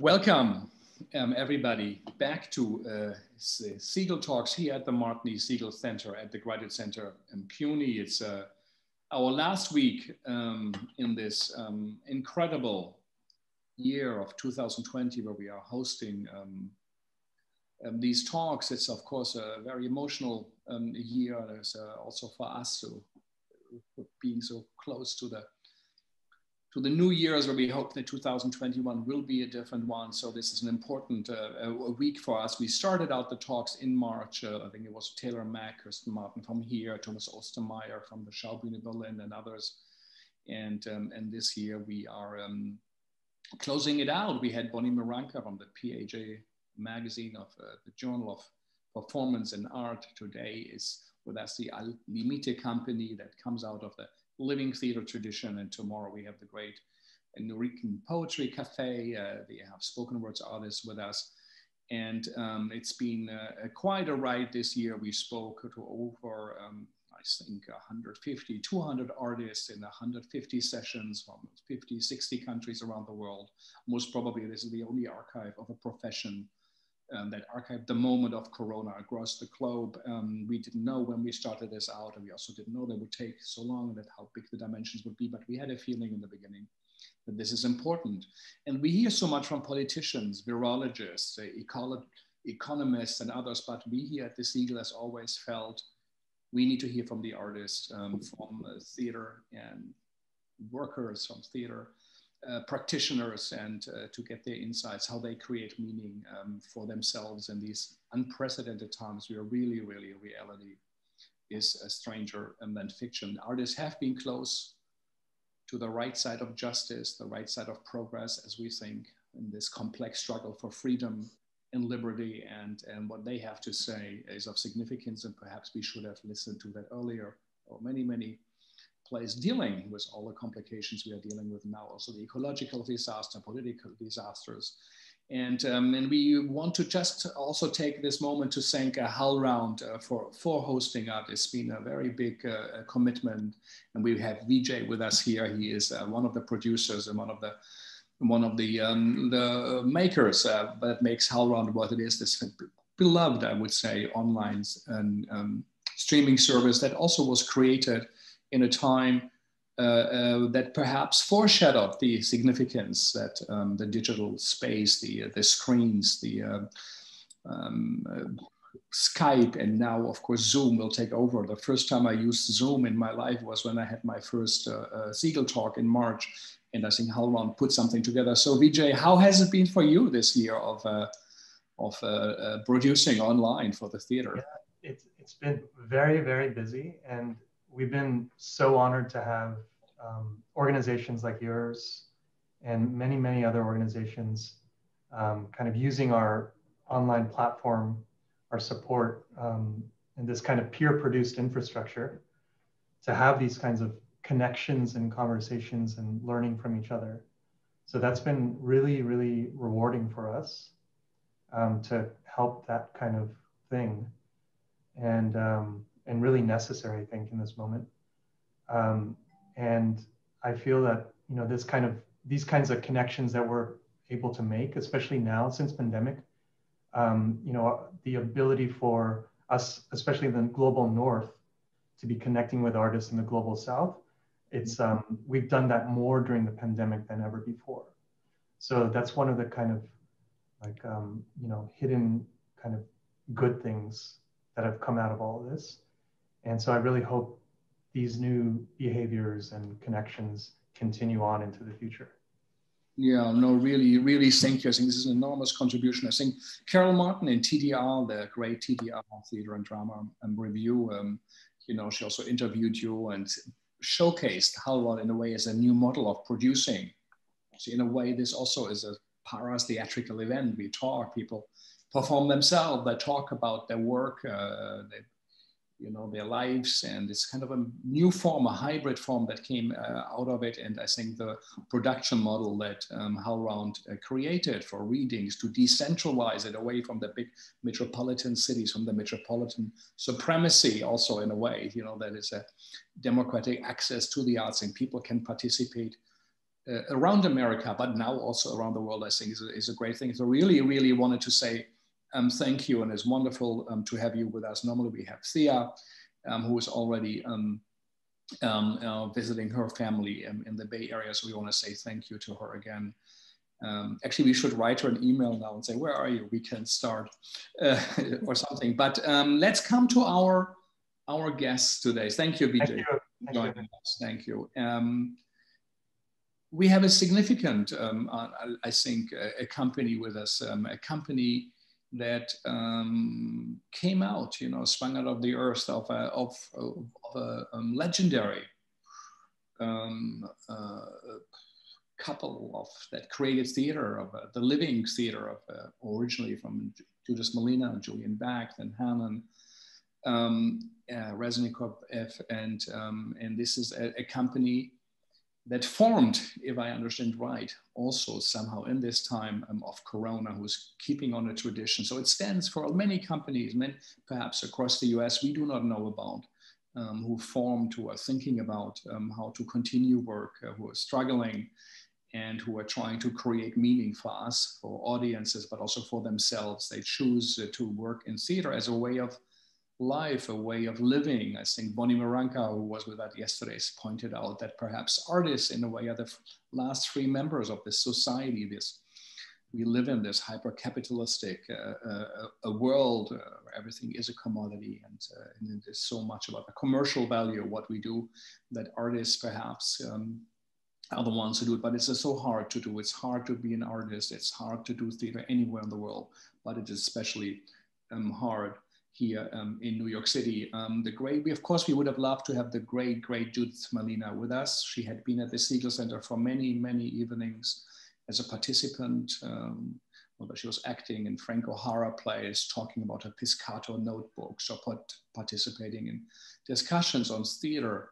Welcome, um, everybody, back to uh, Segal Talks here at the Martin E. Segal Center at the Graduate Center in CUNY. It's uh, our last week um, in this um, incredible year of 2020 where we are hosting um, um, these talks. It's, of course, a very emotional um, year. Uh, also for us so being so close to the to the new years where we hope that 2021 will be a different one. So this is an important uh, week for us. We started out the talks in March. Uh, I think it was Taylor Mac, Kirsten Martin from here, Thomas Ostermeier from the Schaubühne Berlin and others. And, um, and this year we are um, closing it out. We had Bonnie Marranca from the PAJ magazine of uh, the Journal of Performance and Art today is with us, the Al Limite company that comes out of the living theater tradition. And tomorrow we have the great Nuyorican Poetry Cafe. Uh, they have spoken words artists with us. And um, it's been uh, quite a ride this year. We spoke to over, um, I think, 150, 200 artists in 150 sessions from 50, 60 countries around the world. Most probably, this is the only archive of a profession um, that archived the moment of Corona across the globe. Um, we didn't know when we started this out, and we also didn't know that would take so long, and that how big the dimensions would be. But we had a feeling in the beginning that this is important. And we hear so much from politicians, virologists, ecolo- economists, and others. But we here at the Segal has always felt we need to hear from the artists, um, from uh, theater and workers from theater uh, practitioners and uh, to get their insights, how they create meaning um, for themselves in these unprecedented times where really, really reality is a stranger than fiction. Artists have been close to the right side of justice, the right side of progress, as we think, in this complex struggle for freedom and liberty. And, and what they have to say is of significance, and perhaps we should have listened to that earlier, or many, many place dealing with all the complications we are dealing with now, also the ecological disaster, political disasters. And, um, and we want to just also take this moment to thank uh, HowlRound uh, for, for hosting us. It's been a very big uh, commitment. And we have Vijay with us here. He is uh, one of the producers and one of the one of the, um, the makers uh, that makes HowlRound what it is, this beloved, I would say, online um, streaming service that also was created in a time uh, uh, that perhaps foreshadowed the significance that um, the digital space, the, uh, the screens, the uh, um, uh, Skype, and now, of course, Zoom will take over. The first time I used Zoom in my life was when I had my first uh, Segal talk in March, and I think HowlRound put something together. So, Vijay, how has it been for you this year of, of producing online for the theater? Yeah, it's, it's been very, very busy. And we've been so honored to have um, organizations like yours and many, many other organizations um, kind of using our online platform, our support, um, and this kind of peer produced infrastructure to have these kinds of connections and conversations and learning from each other. So that's been really, really rewarding for us um, to help that kind of thing. And um, and really necessary, I think, in this moment. Um, and I feel that you know this kind of these kinds of connections that we're able to make, especially now since pandemic, um, you know, the ability for us, especially the global north, to be connecting with artists in the global south. It's um, we've done that more during the pandemic than ever before. So that's one of the kind of like um, you know hidden kind of good things that have come out of all of this. And so I really hope these new behaviors and connections continue on into the future. Yeah, no, really, really thank you. I think this is an enormous contribution. I think Carol Martin in TDR, the great TDR Theater and Drama and Review, um, you know, she also interviewed you and showcased HowlRound in a way as a new model of producing. So in a way, this also is a para theatrical event. We talk, people perform themselves, they talk about their work, uh, they you know their lives and it's kind of a new form a hybrid form that came uh, out of it and i think the production model that um, HowlRound uh, created for readings to decentralize it away from the big metropolitan cities from the metropolitan supremacy also in a way you know that is a democratic access to the arts and people can participate uh, around America, but now also around the world, I think is a, is a great thing. So really, really wanted to say um, thank you, and it's wonderful um, to have you with us. Normally we have Thea, um, who is already um, um, uh, visiting her family in, in, the Bay Area, so we want to say thank you to her again. Um, actually, we should write her an email now and say, where are you? We can start uh, or something. But let's come to our our guests today. Thank you, Vijay. Thank you. Thank joining you. us. Thank you we have a significant, um, uh, I think, a, a, company with us, um, a company that um, came out, you know, sprung out of the earth of a, of, of a um, legendary um, uh, couple of that created theater of uh, the living theater of uh, originally from Judith Malina, Julian Beck, then Hanon, um, uh, Reznikov, and um, and this is a, a company that formed, if I understand right, also somehow in this time um, of Corona, who's keeping on a tradition. So it stands for many companies, many, perhaps across the US, we do not know about, um, who formed, who are thinking about um, how to continue work, uh, who are struggling, and who are trying to create meaning for us, for audiences, but also for themselves. They choose uh, to work in theater as a way of life, a way of living. I think Bonnie Marranca, who was with us yesterday, pointed out that perhaps artists, in a way, are the last three members of this society. This we live in this hyper-capitalistic uh, uh, a world uh, where everything is a commodity, and, uh, and there's so much about the commercial value of what we do that artists perhaps. Um, are the ones who do it, but it's so hard to do. It's hard to be an artist. It's hard to do theater anywhere in the world, but it is especially um, hard here um, in New York City. Um, the great, we of course, we would have loved to have the great, great Judith Malina with us. She had been at the Segal Center for many, many evenings as a participant. Um, although she was acting in Frank O'Hara plays, talking about her Piscator notebooks, or participating in discussions on theater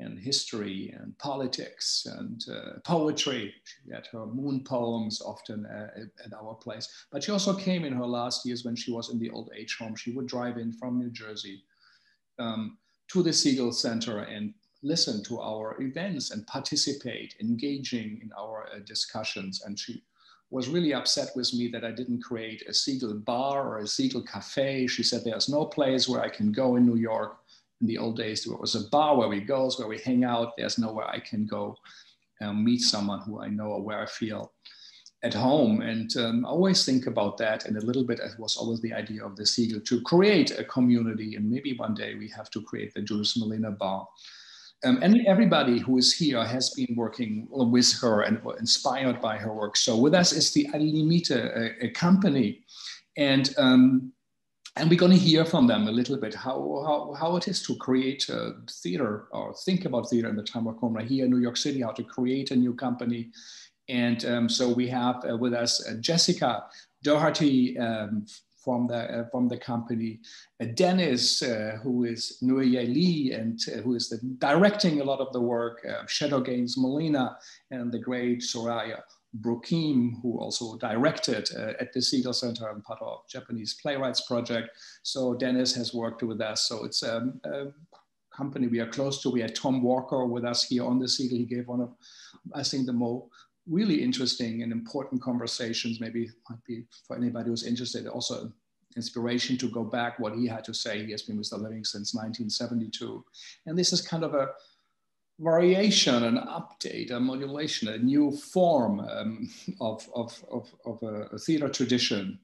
and history and politics and uh, poetry. She had her moon poems often uh, at our place. But she also came in her last years when she was in the old age home. She would drive in from New Jersey um, to the Segal Center and listen to our events and participate, engaging in our uh, discussions. And she was really upset with me that I didn't create a Segal bar or a Segal cafe. She said, There's no place where I can go in New York in the old days, there was a bar where we go, where we hang out. There's nowhere I can go and meet someone who I know or where I feel at home. And um, I always think about that. And a little bit, it was always the idea of the Segal to create a community. And maybe one day we have to create the Judith Malina Bar. Um, and everybody who is here has been working with her and inspired by her work. So with us is the Al-Limite, a, a company. And um, and we're going to hear from them a little bit how, how, how it is to create a theater or think about theater in the time of Corona here in New York City, how to create a new company. And um, so we have uh, with us uh, Jessica Daugherty um, from the uh, from the company, uh, Dennis, uh, who is Nuye Lee and uh, who is the, directing a lot of the work, Shadow Games Molina, and the great Soraya Broukhim, who also directed uh, at the Segal Center and part of Japanese Playwrights Project. So Dennis has worked with us. So it's um, a company we are close to. We had Tom Walker with us here on the Segal. He gave one of, I think, the more really interesting and important conversations. Maybe might be for anybody who's interested. Also, inspiration to go back what he had to say. He has been with the living since 1972, and this is kind of a variation, an update, a modulation, a new form um, of, of, of, of a, a, theater tradition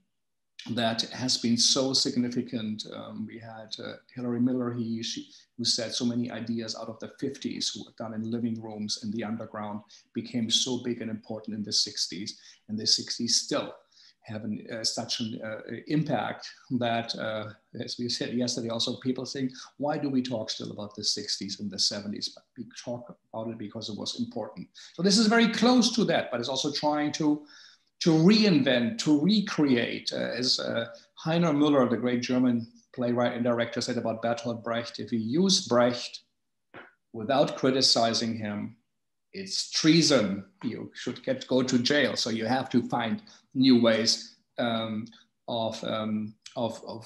that has been so significant. Um, we had uh, Hilary Miller, he, she, who said so many ideas out of the 50s who were done in living rooms in the underground became so big and important in the 60s, and the 60s still have an, uh, such an uh, impact that, uh, as we said yesterday, also people think, why do we talk still about the 60s and the 70s? But we talk about it because it was important. So this is very close to that, but it's also trying to, to reinvent, to recreate, uh, as uh, Heiner Müller, the great German playwright and director said about Bertolt Brecht, if you use Brecht without criticizing him, it's treason. You should get go to jail. So you have to find new ways um, of, um, of, of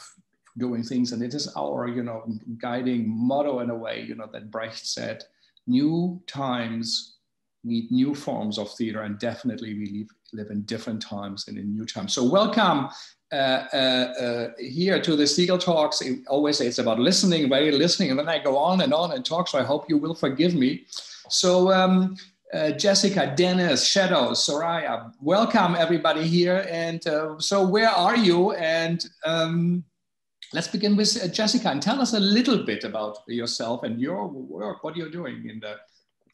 doing things. And it is our, you know, guiding motto in a way, you know, that Brecht said, new times need new forms of theater, and definitely we live, live in different times and in new times. So welcome uh, uh, uh, here to the Segal Talks. I always it's about listening, very listening, and then I go on and on and talk. So I hope you will forgive me. So um, uh, Jessica, Dennis, Shadows, Soraya, welcome everybody here. And uh, so where are you? And um, let's begin with uh, Jessica and tell us a little bit about yourself and your work, what you're doing in the.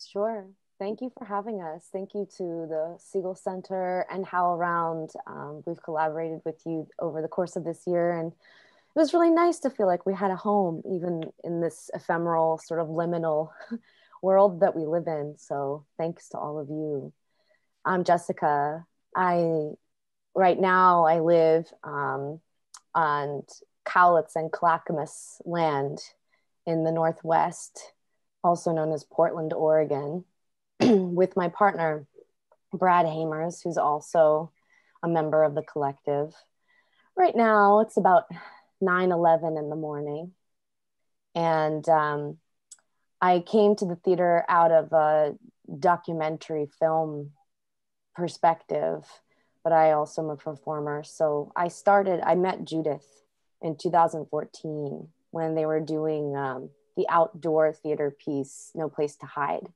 Sure. Thank you for having us. Thank you to the Segal Center and HowlRound. Um, we've collaborated with you over the course of this year, and it was really nice to feel like we had a home, even in this ephemeral, sort of liminal world that we live in. So, thanks to all of you. I'm Jessica. I right now I live um, on Cowlitz and Clackamas land in the Northwest, also known as Portland, Oregon. with my partner, Brad Hamers, who's also a member of the collective. Right now, it's about 9 11 in the morning. And um, I came to the theater out of a documentary film perspective, but I also am a performer. So I started, I met Judith in 2014 when they were doing um, the outdoor theater piece, No Place to Hide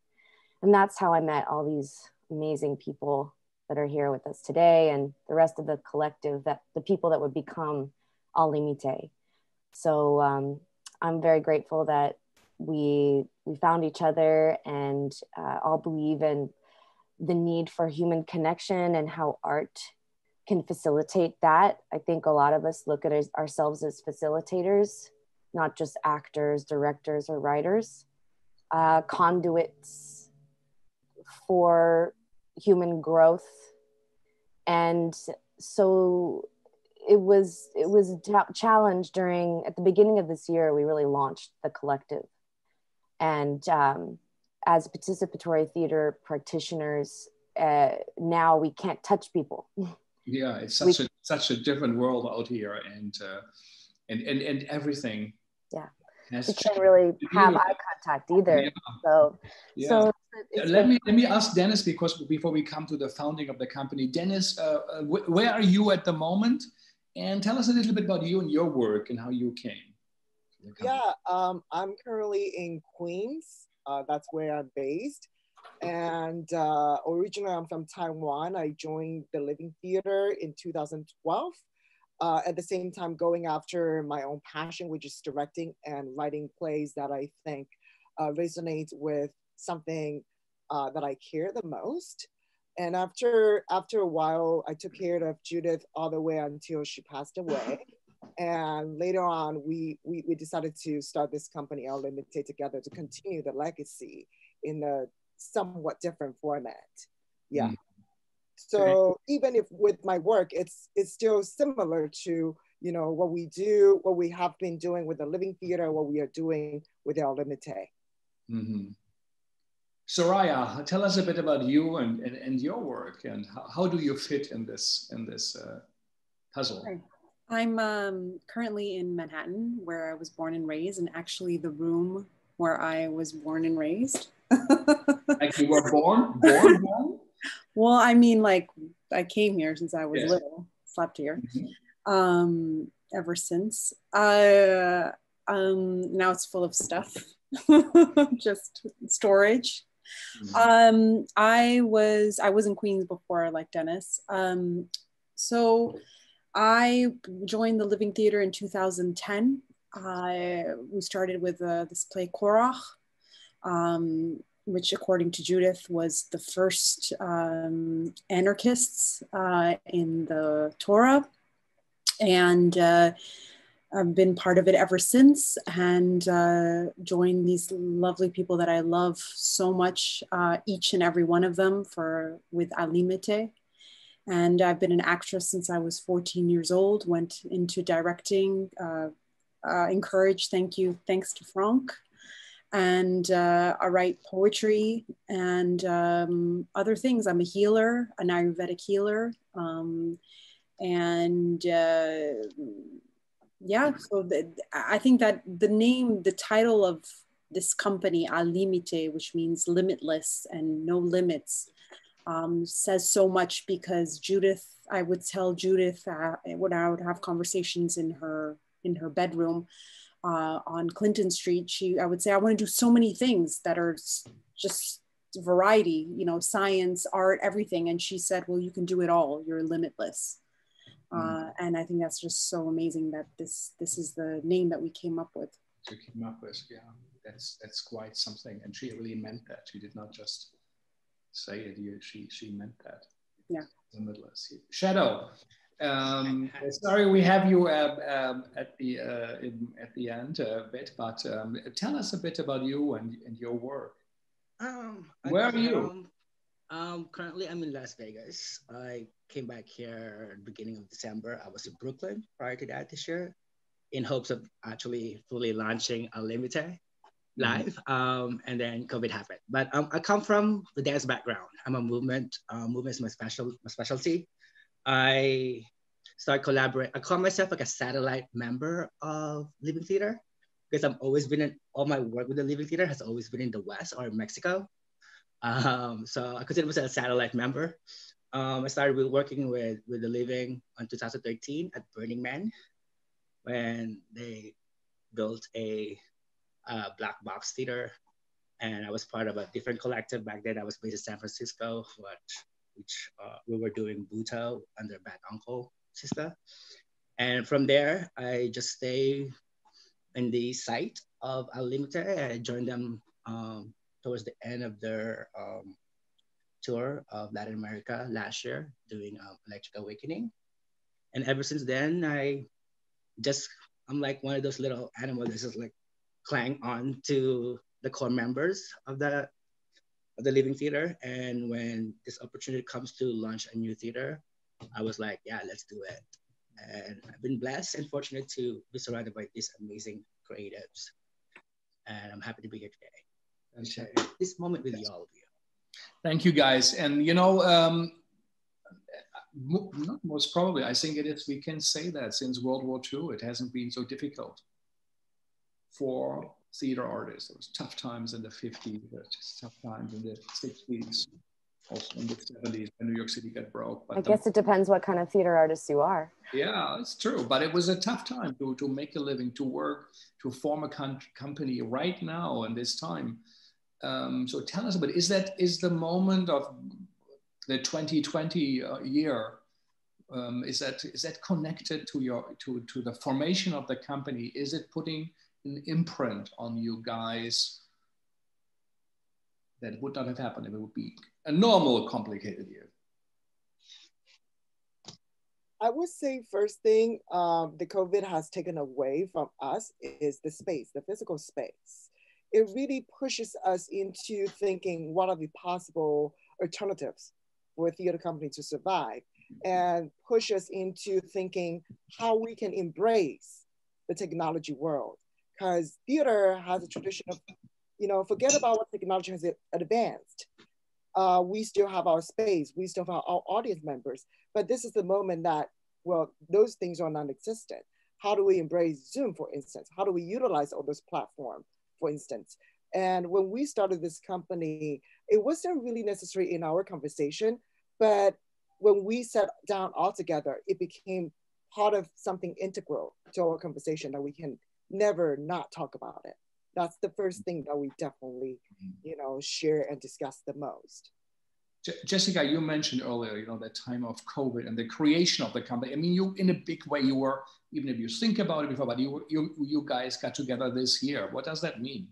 and that's how I met all these amazing people that are here with us today and the rest of the collective that the people that would become Al Limite. So um, I'm very grateful that we we found each other and uh, all believe in the need for human connection and how art can facilitate that. I think a lot of us look at ourselves as facilitators, not just actors, directors, or writers, uh, conduits for human growth. And so it was it was a challenge during at the beginning of this year we really launched the collective. And um, as participatory theater practitioners uh, now we can't touch people. Yeah it's such we, a such a different world out here and uh, and, and and everything yeah. we can't really have eye contact either. Yeah. so yeah. so let me let me ask Dennis because before we come to the founding of the company, Dennis, uh, uh where are you at the moment? And tell us a little bit about you and your work and how you came. Yeah, um, I'm currently in Queens. Uh, that's where I'm based. And uh, originally, I'm from Taiwan. I joined the Living Theater in 2012. Uh, at the same time, going after my own passion, which is directing and writing plays that I think uh, resonate with something uh, that I care the most. And after after a while, I took care of Judith all the way until she passed away. And later on, we, we, we decided to start this company, Al Limite, together to continue the legacy in a somewhat different format. Yeah. Mm. So even if with my work, it's it's still similar to you know what we do, what we have been doing with the Living Theater, what we are doing with Al Limite. Mm-hmm. Soraya, tell us a bit about you and, and, and your work and how, how, do you fit in this in this uh, puzzle? I'm um, currently in Manhattan, where I was born and raised, and actually the room where I was born and raised. like you were born, born, born? Well, I mean, like I came here since I was yes. little, slept here, mm-hmm. um, ever since. Uh, um, now it's full of stuff, just storage. Mm-hmm. Um, I was I was in Queens before, like Dennis. Um, so I joined the Living Theater in 2010. I we started with uh, this play Korach, um, which, according to Judith, was the first um, anarchists uh, in the Torah, and uh, I've been part of it ever since and uh, joined these lovely people that I love so much, uh, each and every one of them for with Al Limite. And I've been an actress since I was 14 years old, went into directing, uh, uh encouraged, thank you, thanks to Franck. And uh, I write poetry and um, other things. I'm a healer, an Ayurvedic healer. Um, and uh, yeah so the, i think that the name the title of this company, Al Limite, which means limitless and no limits, um, says so much because Judith, I would tell Judith uh, when I would have conversations in her in her bedroom uh, on Clinton Street, she I would say I want to do so many things that are just variety, you know, science, art, everything. And she said, well, you can do it all. You're limitless. Mm. Uh, and I think that's just so amazing that this this is the name that we came up with. To came up with, yeah, that's that's quite something. And she really meant that. She did not just say it. She she meant that. Yeah. Limitless. Shadow. Um, sorry, we have you uh, um, at the uh, in, at the end a bit, but um, tell us a bit about you and, and your work. Um, Where are you? Um, currently, I'm in Las Vegas. I came back here beginning of December. I was in Brooklyn prior to that this year, in hopes of actually fully launching Al Limite mm-hmm. live. Mm-hmm. Um, and then COVID happened. But um, I come from the dance background. I'm a movement. Uh, movement is my special my specialty. I start collaborate. I call myself like a satellite member of Living Theater because I've always been in all my work with the Living Theater has always been in the West or in Mexico. Um, so I consider myself a satellite member. Um, I started working with, with the Living in 2013 at Burning Man when they built a, a black box theater. And I was part of a different collective back then. I was based in San Francisco, which, which uh, we were doing Butoh under Bad Uncle sister. And from there, I just stay in the site of Al Limite. I joined them um, towards the end of their um, tour of Latin America last year, doing um, Electric Awakening. And ever since then, I just, I'm like one of those little animals that just like clang on to the core members of the, of the Living Theater. And when this opportunity comes to launch a new theater, I was like, yeah, let's do it. And I've been blessed and fortunate to be surrounded by these amazing creatives. And I'm happy to be here today and share this moment with you all of you. Thank you, guys. And you know, um, not most probably, I think it is. We can say that since World War II, it hasn't been so difficult for theater artists. There was tough times in the 50s, tough times in the 60s, also in the 70s when New York City got broke. But I guess it depends what kind of theater artist you are. Yeah, it's true. But it was a tough time to, to make a living, to work, to form a company right now in this time. Um, so tell us about is that is the moment of the 2020 uh, year um, is that is that connected to your to to the formation of the company? Is it putting an imprint on you guys that would not have happened if it would be a normal complicated year? I would say first thing um, the COVID has taken away from us is the space, the physical space it really pushes us into thinking what are the possible alternatives for a theater company to survive? And push us into thinking how we can embrace the technology world. Because theater has a tradition of you know forget about what technology has advanced. Uh, we still have our space. We still have our audience members. But this is the moment that well those things are non-existent. How do we embrace zoom for instance? How do we utilize all those platforms for instance. And when we started this company, it wasn't really necessary in our conversation, but when we sat down all together, it became part of something integral to our conversation that we can never not talk about it. That's the first thing that we definitely, mm-hmm. you know, share and discuss the most. Jessica, you mentioned earlier, you know, the time of COVID and the creation of the company. I mean, you, in a big way, you were, even if you think about it before, but you, you, you guys got together this year. What does that mean?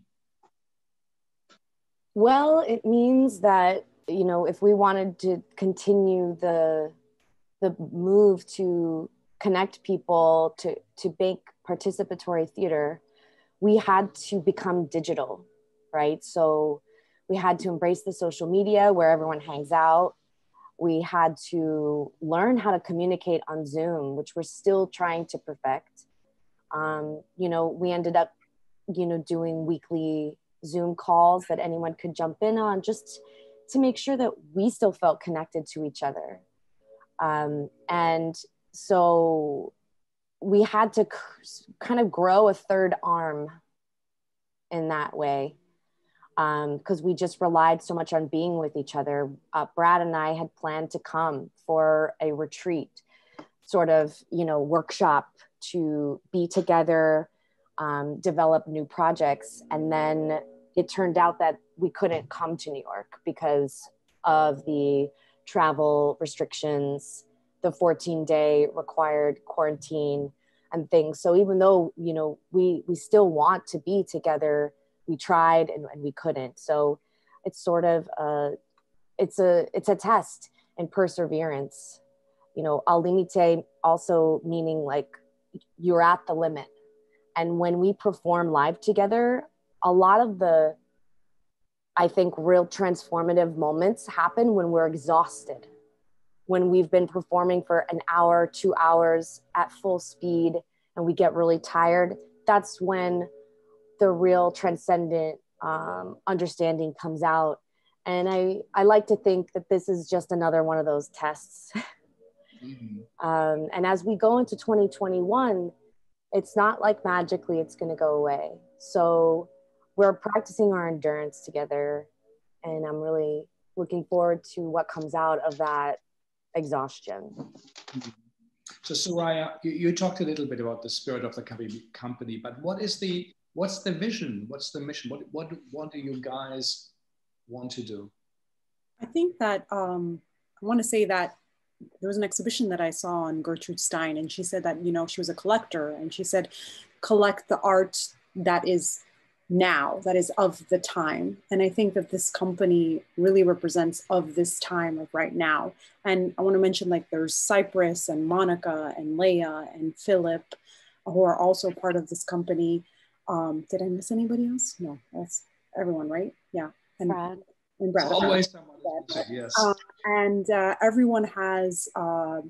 Well, it means that, you know, if we wanted to continue the, the move to connect people to, to make participatory theater, we had to become digital, right? So we had to embrace the social media where everyone hangs out we had to learn how to communicate on zoom which we're still trying to perfect. Um, you know we ended up you know doing weekly zoom calls that anyone could jump in on just to make sure that we still felt connected to each other. Um, and so we had to kind of grow a third arm in that way because um, we just relied so much on being with each other. Uh, Brad and I had planned to come for a retreat, sort of, you know, workshop to be together, um, develop new projects. And then it turned out that we couldn't come to New York because of the travel restrictions, the 14 day required quarantine and things. So even though, you know, we, we still want to be together, we tried and, and we couldn't. So it's sort of a, it's a, it's a test and perseverance. You know, al limite also meaning like you're at the limit. And when we perform live together, a lot of the, I think, real transformative moments happen when we're exhausted, when we've been performing for an hour, two hours at full speed, and we get really tired. That's when the real transcendent um, understanding comes out. And I, I like to think that this is just another one of those tests. mm-hmm. um, and as we go into 2021, it's not like magically it's going to go away. So we're practicing our endurance together. And I'm really looking forward to what comes out of that exhaustion. Mm-hmm. So Soraya, you, you, talked a little bit about the spirit of the company, but what is the what's the vision? What's the mission? What what what do you guys want to do? I think that um, I want to say that there was an exhibition that I saw on Gertrude Stein, and she said that you know she was a collector, and she said collect the art that is now that is of the time and i think that this company really represents of this time of right now and i want to mention like there's cypress and monica and Leah and philip who are also part of this company um, did I miss anybody else? No, that's everyone, right? Yeah. And Brad. And Brad. Always someone. yes. Uh, and uh, everyone has uh,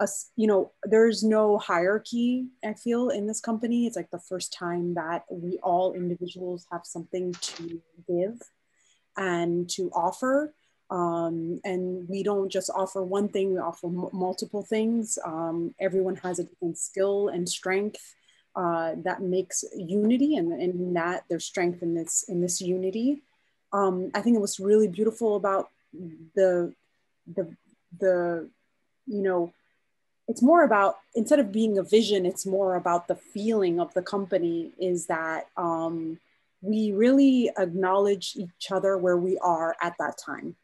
a, you know, there's no hierarchy, I feel, in this company. It's like the first time that we all individuals have something to give and to offer. Um, and we don't just offer one thing, we offer m- multiple things. Um, everyone has a different skill and strength uh, that makes unity and, and that there's strength in this in this unity. Um, I think it was really beautiful about the the the you know it's more about instead of being a vision it's more about the feeling of the company is that um, we really acknowledge each other where we are at that time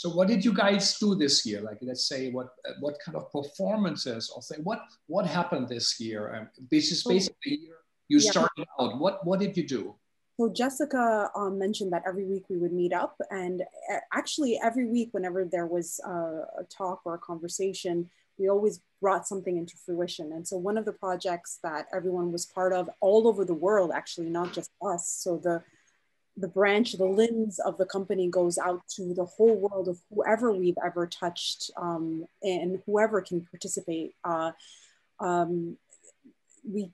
so what did you guys do this year? Like, let's say what what kind of performances or say what what happened this year? Um, this is basically you yeah. started out. What what did you do? So Jessica um, mentioned that every week we would meet up, and uh, actually every week, whenever there was a, a talk or a conversation, we always brought something into fruition. And so one of the projects that everyone was part of all over the world, actually, not just us. So the the branch, the lens of the company goes out to the whole world of whoever we've ever touched um, and whoever can participate. Uh, um, we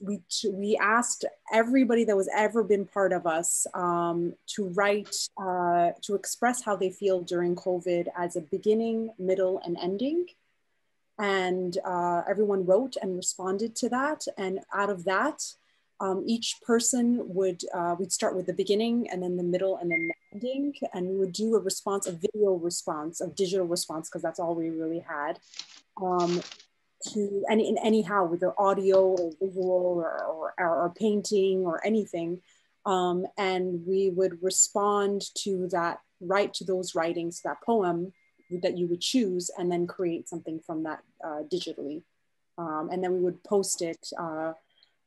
we we asked everybody that was ever been part of us um, to write uh, to express how they feel during COVID as a beginning, middle, and ending. And uh, everyone wrote and responded to that. And out of that, um, each person would, uh, we'd start with the beginning and then the middle and then the ending. And we would do a response, a video response, a digital response, because that's all we really had. Um, to any, in anyhow, with the audio or visual or, or, or painting or anything. Um, and we would respond to that, write to those writings, that poem that you would choose, and then create something from that uh, digitally. Um, and then we would post it uh,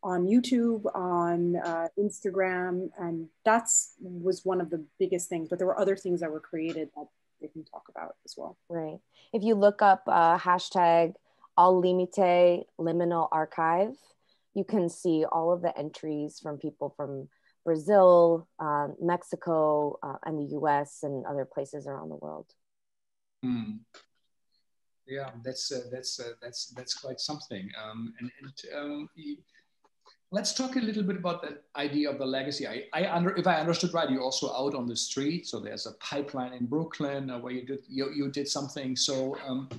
on YouTube, on uh, Instagram, and that's was one of the biggest things. But there were other things that were created that they can talk about as well. Right. If you look up uh, hashtag Al Limite Liminal Archive, you can see all of the entries from people from Brazil, um, Mexico, uh, and the U.S. and other places around the world. Mm. Yeah, that's uh, that's uh, that's that's quite something. Um, and, and um, Let's talk a little bit about the idea of the legacy. I, I under, if I understood right, you're also out on the street. So there's a pipeline in Brooklyn uh, where you did you, you did something. So um,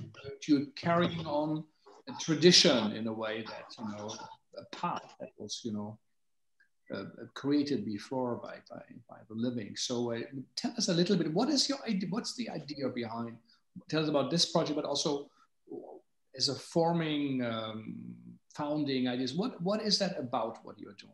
you're carrying on a tradition in a way that you know a path that was you know uh, created before by, by, by the living. So uh, tell us a little bit, what is your idea, what's the idea behind, tell us about this project, but also as a forming, um, founding ideas, what, what is that about what you're doing?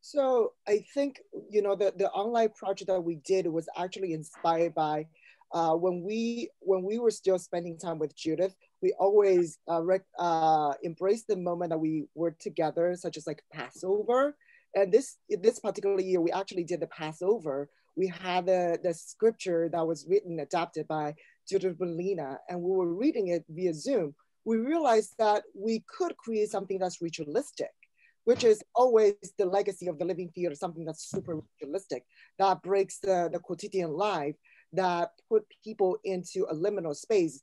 So I think, you know, the, the online project that we did was actually inspired by uh, when we when we were still spending time with Judith, we always uh, rec- uh, embraced the moment that we were together, such as like Passover. And this this particular year, we actually did the Passover. We had the, the scripture that was written, adapted by Judith Berliner, and we were reading it via Zoom. We realized that we could create something that's ritualistic, which mm. is always the legacy of the living theater, something that's super ritualistic, that breaks the, the quotidian life that put people into a liminal space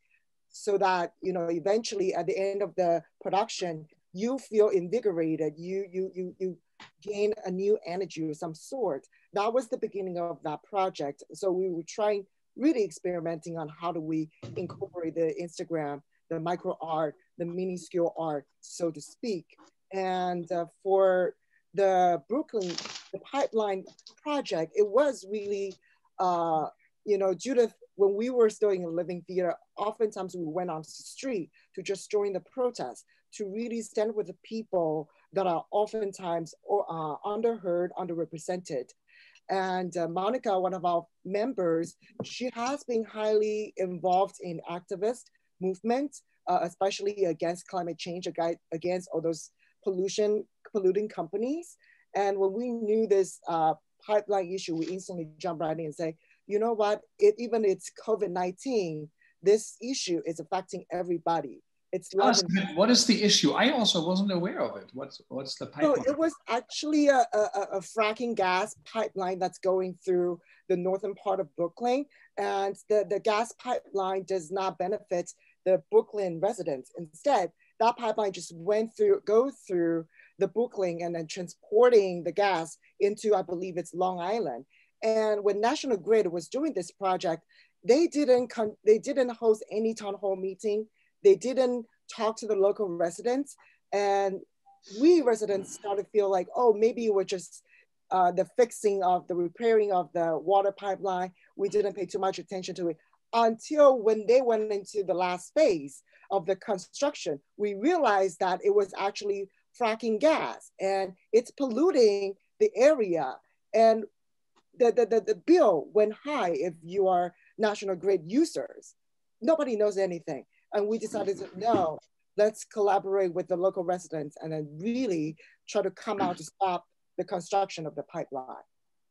so that you know eventually at the end of the production you feel invigorated you you you you gain a new energy of some sort. That was the beginning of that project. So we were trying really experimenting on how do we incorporate the instagram the micro art the minuscule art so to speak and uh, for the brooklyn the pipeline project it was really uh, you know, Judith, when we were still in a living theater, oftentimes we went on the street to just join the protest, to really stand with the people that are oftentimes uh, underheard, underrepresented. And uh, Monica, one of our members, she has been highly involved in activist movements, uh, especially against climate change, against all those pollution, polluting companies. And when we knew this uh, pipeline issue, we instantly jumped right in and say, you know what, it, even it's COVID-19, this issue is affecting everybody. It's what is the issue? I also wasn't aware of it. What's what's the pipeline? So it was actually a, a, a, fracking gas pipeline that's going through the northern part of Brooklyn, and the, the gas pipeline does not benefit the Brooklyn residents. Instead, that pipeline just went through, go through the Brooklyn and then transporting the gas into, I believe it's Long Island. And when National Grid was doing this project, they didn't con- they didn't host any town hall meeting. They didn't talk to the local residents, and we residents started to feel like, oh, maybe it was just uh, the fixing of the repairing of the water pipeline. We didn't pay too much attention to it until when they went into the last phase of the construction. We realized that it was actually fracking gas and it's polluting the area. And the, the, the, the bill went high if you are national grid users. Nobody knows anything. And we decided to no, let's collaborate with the local residents and then really try to come out to stop the construction of the pipeline.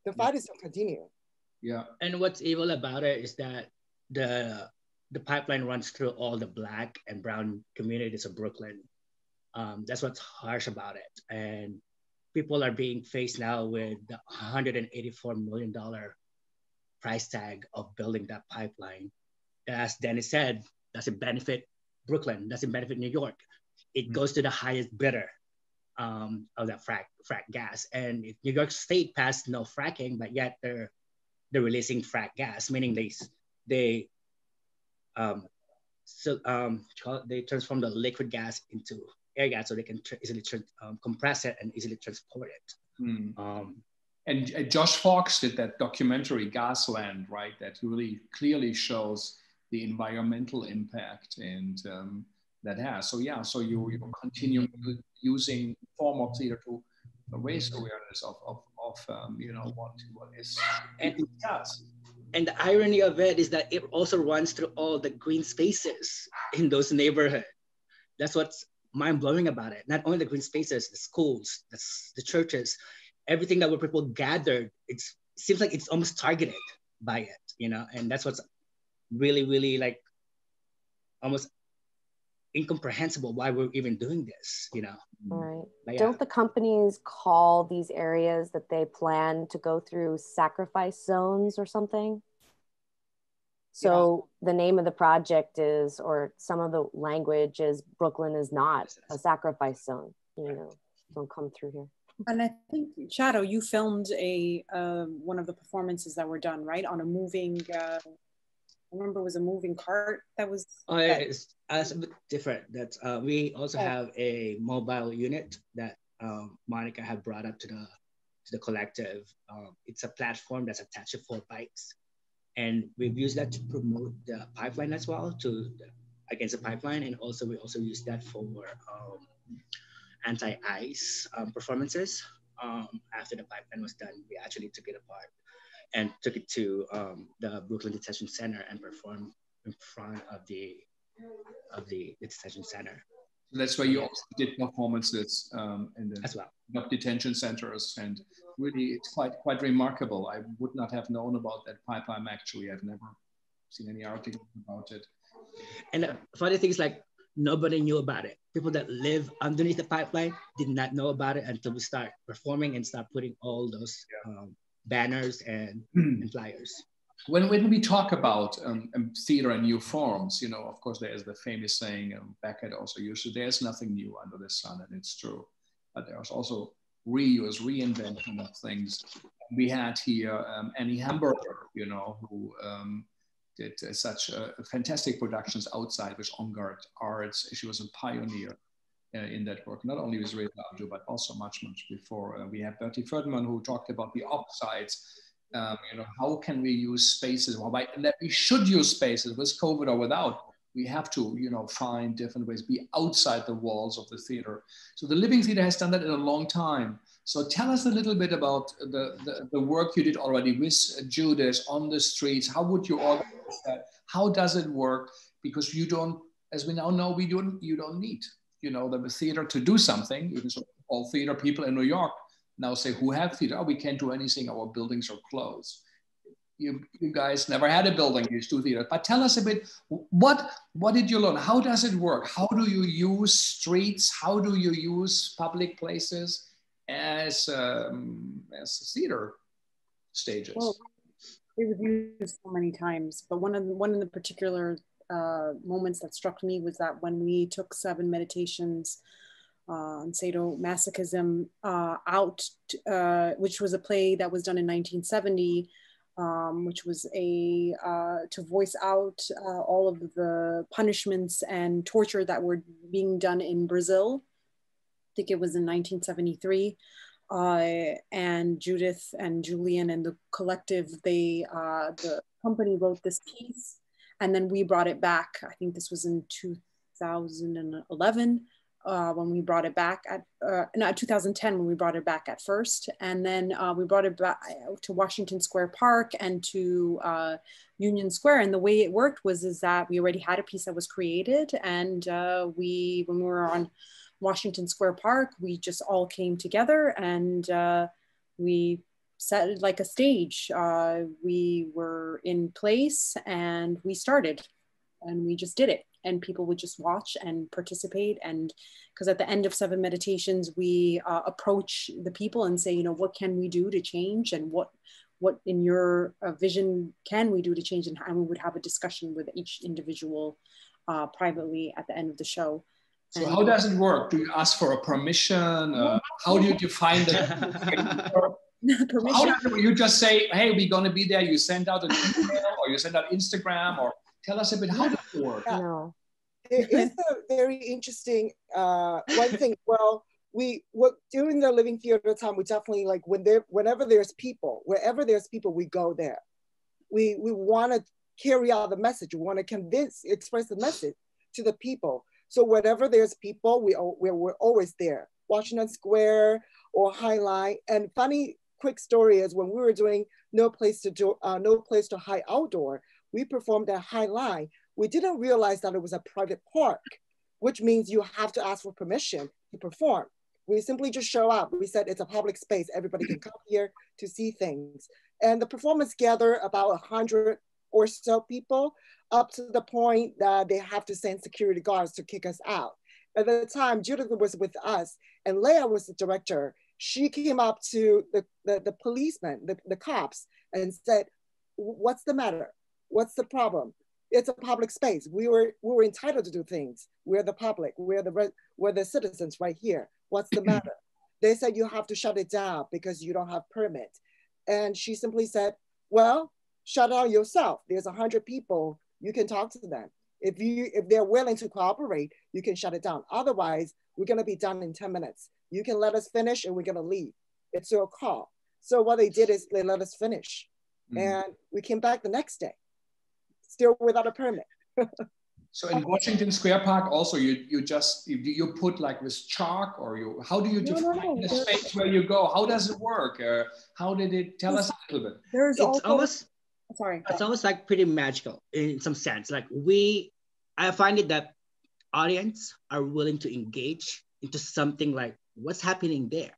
The fight is still continuing. Yeah. And what's evil about it is that the the pipeline runs through all the black and brown communities of Brooklyn. Um, that's what's harsh about it. And people are being faced now with the 184 million dollar price tag of building that pipeline. As Dennis said, doesn't benefit Brooklyn, doesn't benefit New York. It mm-hmm. goes to the highest bidder um, of that frac frac gas. And if New York State passed no fracking, but yet they're they're releasing frac gas, meaning they they um, so um, they transform the liquid gas into air gas so they can easily um, compress it and easily transport it. Mm. Um, and uh, Josh Fox did that documentary Gasland, right? That really clearly shows the environmental impact and um, that has. So yeah, so you you continue using form of theater to raise awareness of of, of um, you know what what is and, and the irony of it is that it also runs through all the green spaces in those neighborhoods. That's what's mind blowing about it. Not only the green spaces, the schools, the, the churches, everything that where people gathered, it seems like it's almost targeted by it, you know, and that's what's really, really like almost incomprehensible why we're even doing this, you know. Right. Yeah. Don't the companies call these areas that they plan to go through sacrifice zones or something? So yeah. the name of the project is, or some of the language is, Brooklyn is not a sacrifice zone. You know, don't come through here. And I think Shadow, you filmed a uh, one of the performances that were done right on a moving. Uh, I remember it was a moving cart that was. Oh yeah, it's, it's a bit different. That uh, we also oh. have a mobile unit that um, Monica had brought up to the to the collective. Um, it's a platform that's attached to four bikes, and we've used that to promote the pipeline as well to against the pipeline, and also we also use that for um, anti-ice um, performances. Um, after the pipeline was done, we actually took it apart and took it to um, the Brooklyn Detention Center and performed in front of the of the detention center. That's where you also did performances um, in the as well. detention centers, and really, it's quite quite remarkable. I would not have known about that pipeline. Actually, I've never seen any articles about it. And the funny thing is, like nobody knew about it. People that live underneath the pipeline did not know about it until we start performing and start putting all those yeah. um, banners and, and flyers when, when we talk about um, um, theater and new forms, you know, of course, there's the famous saying, um, Beckett also used to, there's nothing new under the sun, and it's true. But there's also reuse, reinvention of things. We had here um, Annie Hamburger, you know, who um, did uh, such uh, fantastic productions outside with En Garde Arts. She was a pioneer uh, in that work, not only with Reza Abdoh, but also much, much before. Uh, we have Bertie Ferdman, who talked about the offsites um, you know, how can we use spaces? Well, by, that we should use spaces with COVID or without. We have to, you know, find different ways, be outside the walls of the theater. So the Living Theater has done that in a long time. So tell us a little bit about the, the, the work you did already with Judith on the streets. How would you organize that? How does it work? Because you don't, as we now know, we don't, you don't need, you know, the theater to do something. Even so, all theater people in New York now say who have theater, oh, we can't do anything, our buildings are closed. You, you guys never had a building, you do theater. But tell us a bit, what, what did you learn? How does it work? How do you use streets? How do you use public places as, um, as theater stages? Well, it was used so many times, but one of the, one of the particular uh, moments that struck me was that when we took seven meditations uh, on sadomasochism uh, out, uh, which was a play that was done in 1970, um, which was a uh, to voice out uh, all of the punishments and torture that were being done in Brazil. I think it was in 1973. Uh, and Judith and Julian and the collective, they the company wrote this piece, and then we brought it back. I think this was in 2011 uh, when we brought it back at uh, no 2010 when we brought it back at first and then uh, we brought it back to washington square park and to uh, union square and the way it worked was is that we already had a piece that was created and uh, we when we were on washington square park we just all came together and uh, we set like a stage. We were in place and we started and we just did it. And people would just watch and participate. And because at the end of seven meditations we uh, approach the people and say you know what can we do to change and what what in your uh, vision can we do to change? And, and we would have a discussion with each individual uh, privately at the end of the show. So and how does it work? Do you ask for a permission? Uh, how do you define the permission. How do you just say hey we're going to be there you send out an email or you send out instagram or Tell us a bit how does it work? No. It is a very interesting uh, one thing. Well, we what during the living theater time, we definitely like when there whenever there's people, wherever there's people, we go there. We we want to carry out the message. We want to convince, express the message to the people. So whenever there's people, we we're, we're always there. Washington Square or Highline. And funny quick story is when we were doing No Place to do, uh, No Place to Hide Outdoor, we performed at High Line. We didn't realize that it was a private park, which means you have to ask for permission to perform. We simply just show up. We said it's a public space. Everybody can come here to see things. And the performance gathered about 100 or so people up to the point that they have to send security guards to kick us out. At the time, Judith was with us and Leah was the director. She came up to the, the, the policeman, the, the cops, and said, what's the matter? What's the problem? It's a public space. We were we were entitled to do things. We're the public. We're the we're the citizens right here. What's the matter? they said you have to shut it down because you don't have permit. And she simply said, well, shut down yourself. There's a hundred people. You can talk to them. If you if they're willing to cooperate, you can shut it down. Otherwise, we're gonna be done in 10 minutes. You can let us finish and we're gonna leave. It's your call. So what they did is they let us finish. Mm. And we came back the next day, still without a permit. so in Washington Square Park, also you you just you, you put like this chalk or you how do you no, define no, no. the space where you go? How does it work? Uh, how did it tell us a little bit? There's it's also, almost sorry. It's almost like pretty magical in some sense. Like we, I find it that audience are willing to engage into something like what's happening there.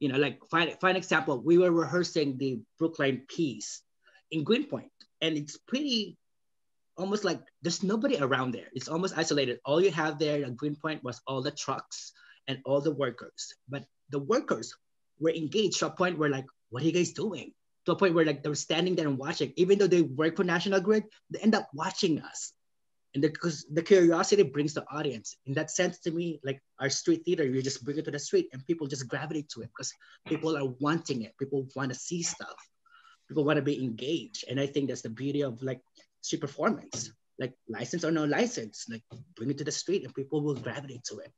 You know, like find find example, we were rehearsing the brooklyn piece in Greenpoint, and it's pretty almost like there's nobody around there. It's almost isolated. All you have there at Greenpoint was all the trucks and all the workers. But the workers were engaged to a point where like, what are you guys doing? To a point where like they were standing there and watching, even though they work for National Grid, they end up watching us. And because the, the curiosity brings the audience. In that sense to me like our street theater you just bring it to the street and people just gravitate to it because people are wanting it. People want to see stuff. People want to be engaged. And i think that's the beauty of like street performance. Like license or no license like bring it to the street and people will gravitate to it.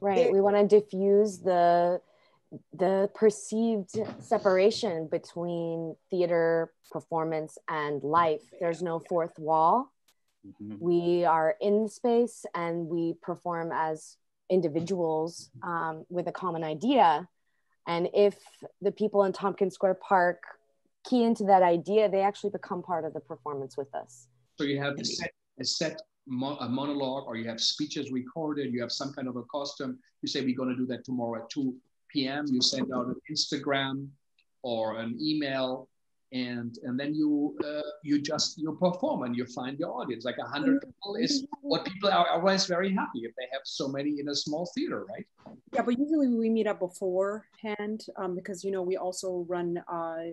Right. We want to diffuse the the perceived separation between theater performance and life there's no fourth wall Mm-hmm. We are in space and we perform as individuals um, with a common idea. And if the people in Tompkins Square Park key into that idea, they actually become part of the performance with us. So you have a set, a set mo- a monologue, or you have speeches recorded, you have some kind of a costume. You say, We're going to do that tomorrow at 2 p.m. You send out an Instagram or an email and and then you uh, you just you perform and you find your audience. Like a hundred people is what people are always very happy if they have so many in a small theater right? Yeah but usually we meet up beforehand um, because you know we also run uh,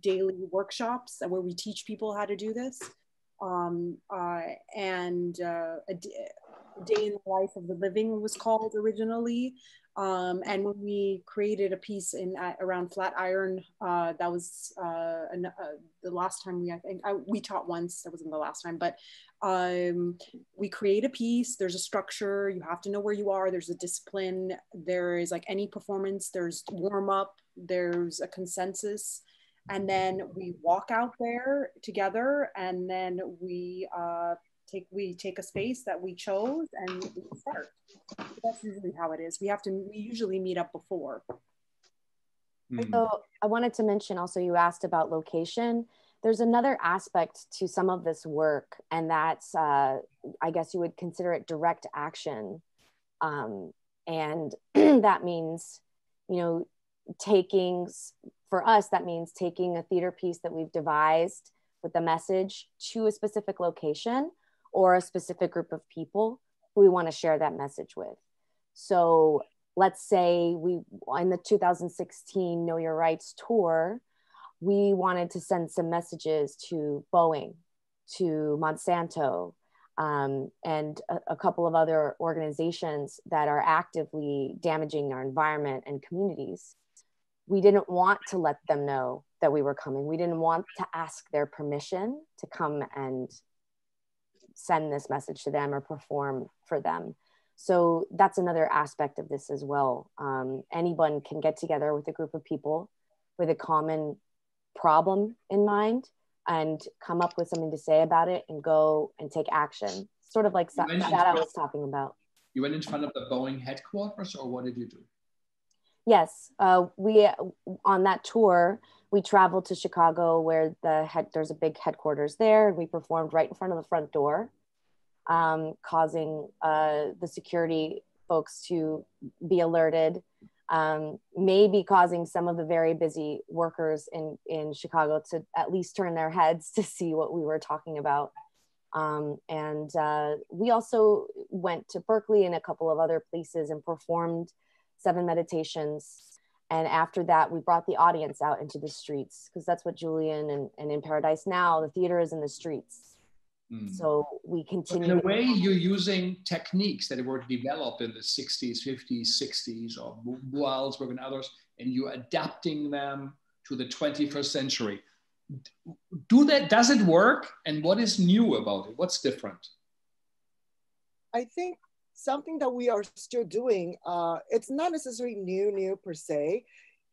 daily workshops where we teach people how to do this. Um, uh, and uh, a, d- a day in the life of the living was called originally um, and when we created a piece in uh, around Flatiron, uh, that was uh, an, uh, the last time we I think I, we taught once. That wasn't the last time, but um, we create a piece. There's a structure. You have to know where you are. There's a discipline. There is like any performance. There's warm up. There's a consensus, and then we walk out there together, and then we uh, take we take a space that we chose and we start. That's usually how it is. We have to we usually meet up before. Mm. So I wanted to mention also you asked about location. There's another aspect to some of this work, and that's uh, I guess you would consider it direct action, um, and that means you know taking for us that means taking a theater piece that we've devised with the message to a specific location or a specific group of people who we want to share that message with. So let's say we, in the 2016 Know Your Rights tour, we wanted to send some messages to Boeing, to Monsanto, um, and a, a, couple of other organizations that are actively damaging our environment and communities. We didn't want to let them know that we were coming. We didn't want to ask their permission to come and send this message to them or perform for them. So that's another aspect of this as well. Um, anyone can get together with a group of people with a common problem in mind and come up with something to say about it and go and take action. Sort of like that I was talking about. You went in front of the Boeing headquarters, or what did you do? Yes, uh, we on that tour we traveled to Chicago where the head there's a big headquarters there, and we performed right in front of the front door, um, causing uh, the security folks to be alerted. Um, maybe causing some of the very busy workers in in Chicago to at least turn their heads to see what we were talking about. Um, and uh, we also went to Berkeley and a couple of other places and performed seven meditations and after that we brought the audience out into the streets because that's what julian and, and in paradise now the theater is in the streets. Mm. so we continue in a way you're using techniques that were developed in the 60s 50s 60s or Waalsburg and others and you're adapting them to the 21st century. Do that does it work? And what is new about it? What's different? I think something that we are still doing uh, it's not necessarily new new per se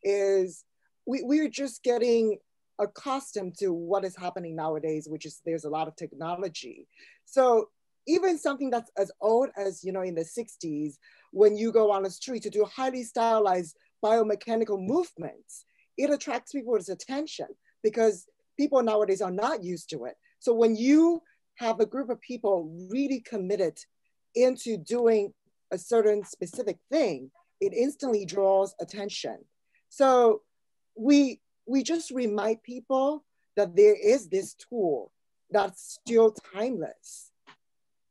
is we, we're just getting accustomed to what is happening nowadays which is there's a lot of technology so even something that's as old as you know in the 60s when you go on the street to do highly stylized biomechanical movements it attracts people's attention because people nowadays are not used to it. So when you have a group of people really committed into doing a certain specific thing, it instantly draws attention. So we we just remind people that there is this tool that's still timeless.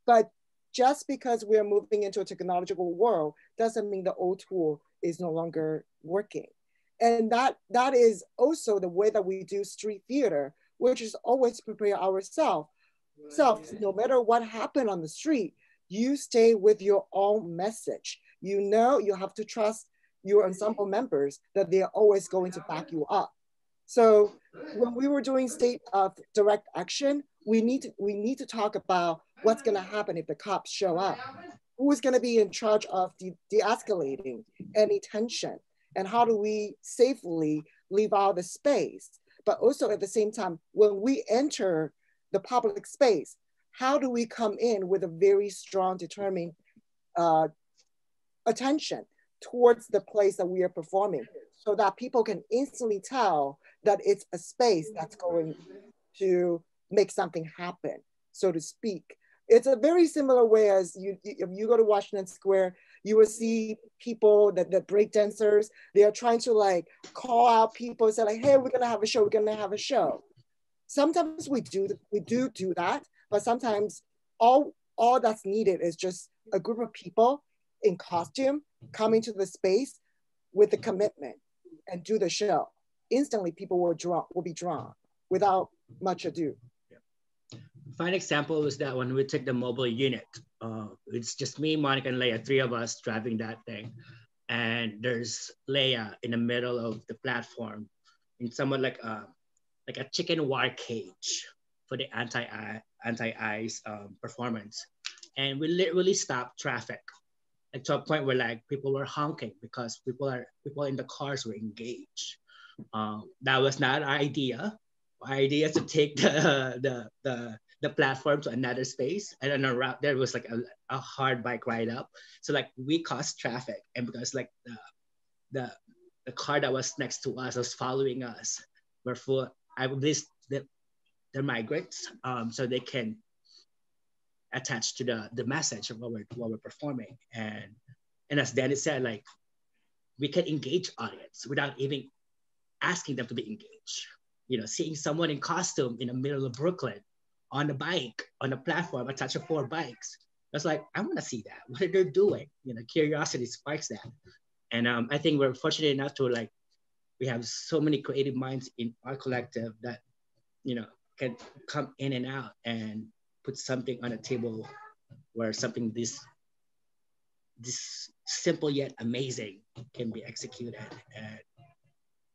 But just because we're moving into a technological world doesn't mean the old tool is no longer working and that that is also the way that we do street theater which is always prepare ourselves so no matter what happened on the street you stay with your own message. You know you have to trust your ensemble members that they're always going to back you up. So when we were doing state of direct action we need to we need to talk about what's going to happen if the cops show up. Who's going to be in charge of de- de-escalating any tension? And how do we safely leave out the space? But also at the same time, when we enter the public space, how do we come in with a very strong, determined uh, attention towards the place that we are performing so that people can instantly tell that it's a space that's going to make something happen, so to speak. It's a very similar way as you, if you go to Washington Square, you will see people that the break dancers, they are trying to like call out people, say like, hey, we're gonna have a show, we're gonna have a show. Sometimes we do we do do that, but sometimes all all that's needed is just a group of people in costume coming to the space with the commitment and do the show. Instantly, people will draw will be drawn without much ado fine example was that when we took the mobile unit, uh, it's just me, Monica, and Leia, three of us driving that thing. And there's Leia in the middle of the platform in somewhat like a, like a chicken wire cage for the anti anti ice um, performance. And we literally stopped traffic. Like to a point where like people were honking because people are people in the cars were engaged. Um, that was not our idea. Our idea to take the the the the platform to another space and then around there was like a, a hard bike ride up so like we caused traffic and because like the the the car that was next to us was following us were full i believe that they're migrants um, so they can attach to the the message of what we're what we're performing and and as danny said like we can engage audience without even asking them to be engaged you know seeing someone in costume in the middle of brooklyn on a bike on a platform attached to four bikes. It's like, I want to see that. What are they doing? You know, curiosity sparks that. And um, I think we're fortunate enough to like, we have so many creative minds in our collective that, you know, can come in and out and put something on a table where something this this simple yet amazing can be executed and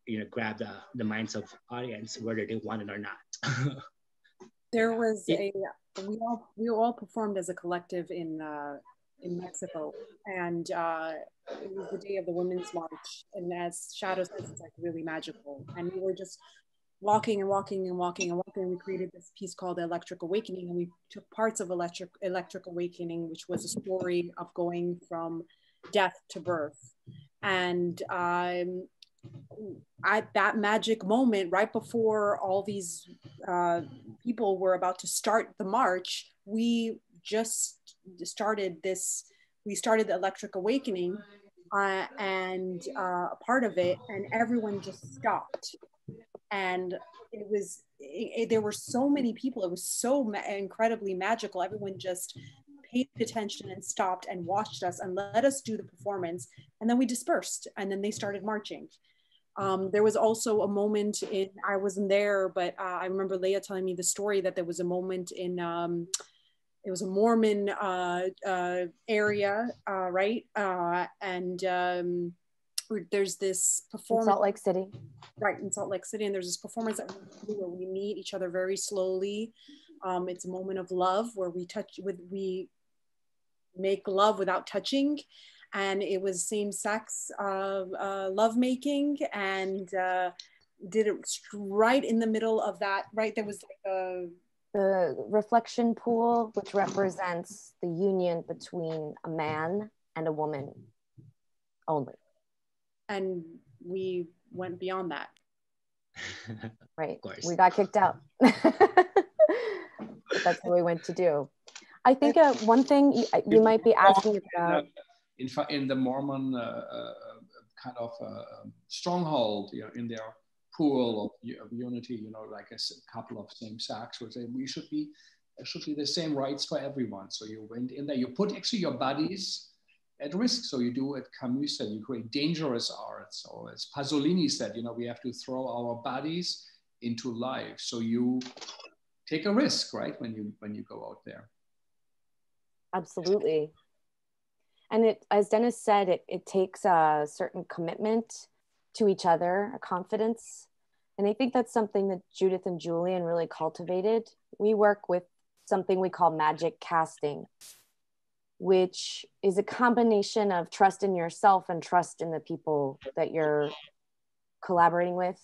you know grab the, the minds of audience whether they want it or not There was a we all we all performed as a collective in uh, in Mexico, and uh, it was the day of the Women's March. And as Shadow says, it's like really magical. And we were just walking and walking and walking and walking. We created this piece called Electric Awakening, and we took parts of Electric Electric Awakening, which was a story of going from death to birth. And um, at that magic moment, right before all these uh, people were about to start the march, we just started this. We started the Electric Awakening, uh, and uh, a part of it, and everyone just stopped. And it was it, it, there were so many people. It was so ma- incredibly magical. Everyone just paid attention and stopped and watched us and let us do the performance. And then we dispersed, and then they started marching. Um, there was also a moment in, I wasn't there, but uh, I remember leah telling me the story that there was a moment in, um, it was a Mormon uh, uh, area, uh, right? Uh, and um, there's this performance. In Salt Lake City. Right, in Salt Lake City. And there's this performance that we where we meet each other very slowly. Um, it's a moment of love where we touch with, we make love without touching. And it was same sex uh, uh, love making and uh, did it right in the middle of that, right? There was like a, the reflection pool, which represents the union between a man and a woman only. And we went beyond that. right. We got kicked out. that's what we went to do. I think uh, one thing you, you, might be asking about. In, in the Mormon uh, uh, kind of uh, stronghold, you know, in their pool of, of unity, you know, like a couple of same sex would say we should be, should be the same rights for everyone. So you went in there, you put actually your bodies at risk. So you do what Camus said, you create dangerous art. So as Pasolini said, you know, we have to throw our bodies into life. So you take a risk, right? When you when you go out there. Absolutely. And it, as Dennis said, it, it takes a certain commitment to each other, a confidence. And I think that's something that Judith and Julian really cultivated. We work with something we call magic casting, which is a combination of trust in yourself and trust in the people that you're collaborating with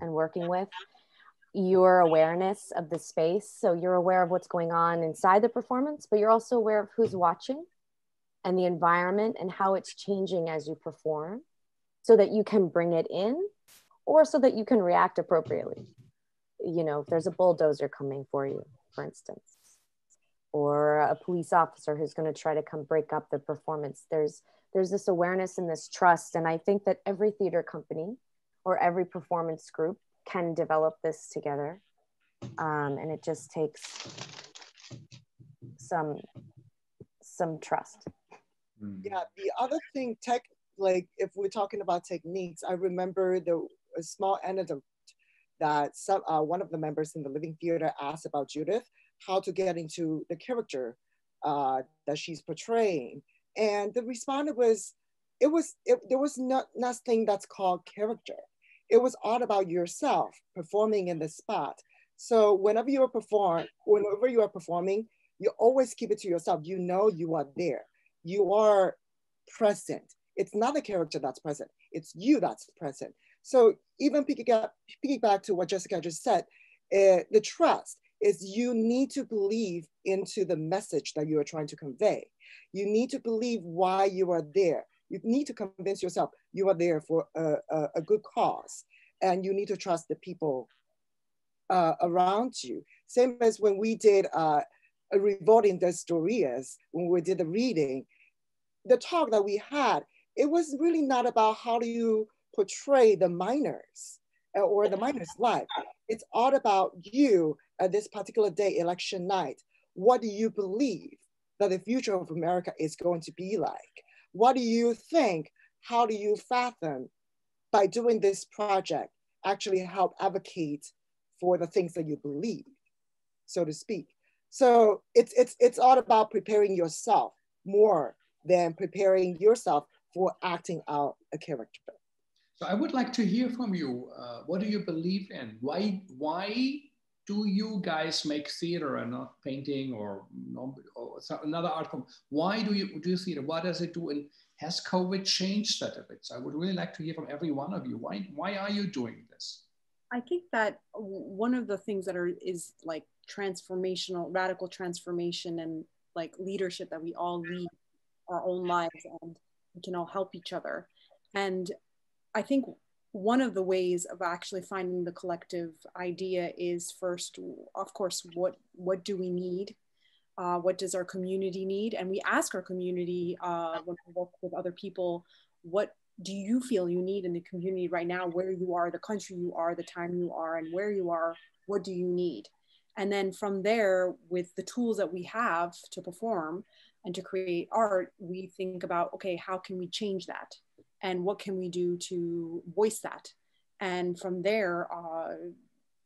and working with. Your awareness of the space. So you're aware of what's going on inside the performance, but you're also aware of who's watching and the environment and how it's changing as you perform so that you can bring it in or so that you can react appropriately. You know, if there's a bulldozer coming for you, for instance, or a police officer who's going to try to come break up the performance, there's there's this awareness and this trust. And I think that every theater company or every performance group can develop this together. Um, and it just takes some some trust. Yeah, the other thing tech like if we're talking about techniques, I remember the a small anecdote that some uh, one of the members in the Living Theater asked about Judith, how to get into the character uh, that she's portraying, and the response was, it was it, there was not nothing that's called character. It was all about yourself performing in the spot. So whenever you are perform, whenever you are performing, you always keep it to yourself. You know you are there. You are present it's not the character that's present, it's you that's present. So even piggyback, piggyback to what Jessica just said, uh, the trust is you need to believe into the message that you are trying to convey. You need to believe why you are there. You need to convince yourself you are there for a, a, a good cause. And you need to trust the people uh, around you. Same as when we did uh, a Revolting the Stories, when we did the reading, the talk that we had it was really not about how do you portray the miners uh, or the miners' life. It's all about you at this particular day, election night. What do you believe that the future of America is going to be like? What do you think? How do you fathom by doing this project actually help advocate for the things that you believe, so to speak? So it's it's it's all about preparing yourself more than preparing yourself for acting out a character. So I would like to hear from you. Uh, what do you believe in? Why why do you guys make theater and not painting or, or another art form? Why do you do theater? What does it do? And has COVID changed that a bit? So I would really like to hear from every one of you. Why why are you doing this? I think that one of the things that are is like transformational, radical transformation, and like leadership that we all lead our own lives and we can all help each other and i think one of the ways of actually finding the collective idea is first of course what what do we need? Uh, what does our community need? And we ask our community uh, when we work with other people what do you feel you need in the community right now? Where you are the country you are the time you are and where you are what do you need? And then from there with the tools that we have to perform and to create art, we think about, okay, how can we change that? And what can we do to voice that? And from there, uh,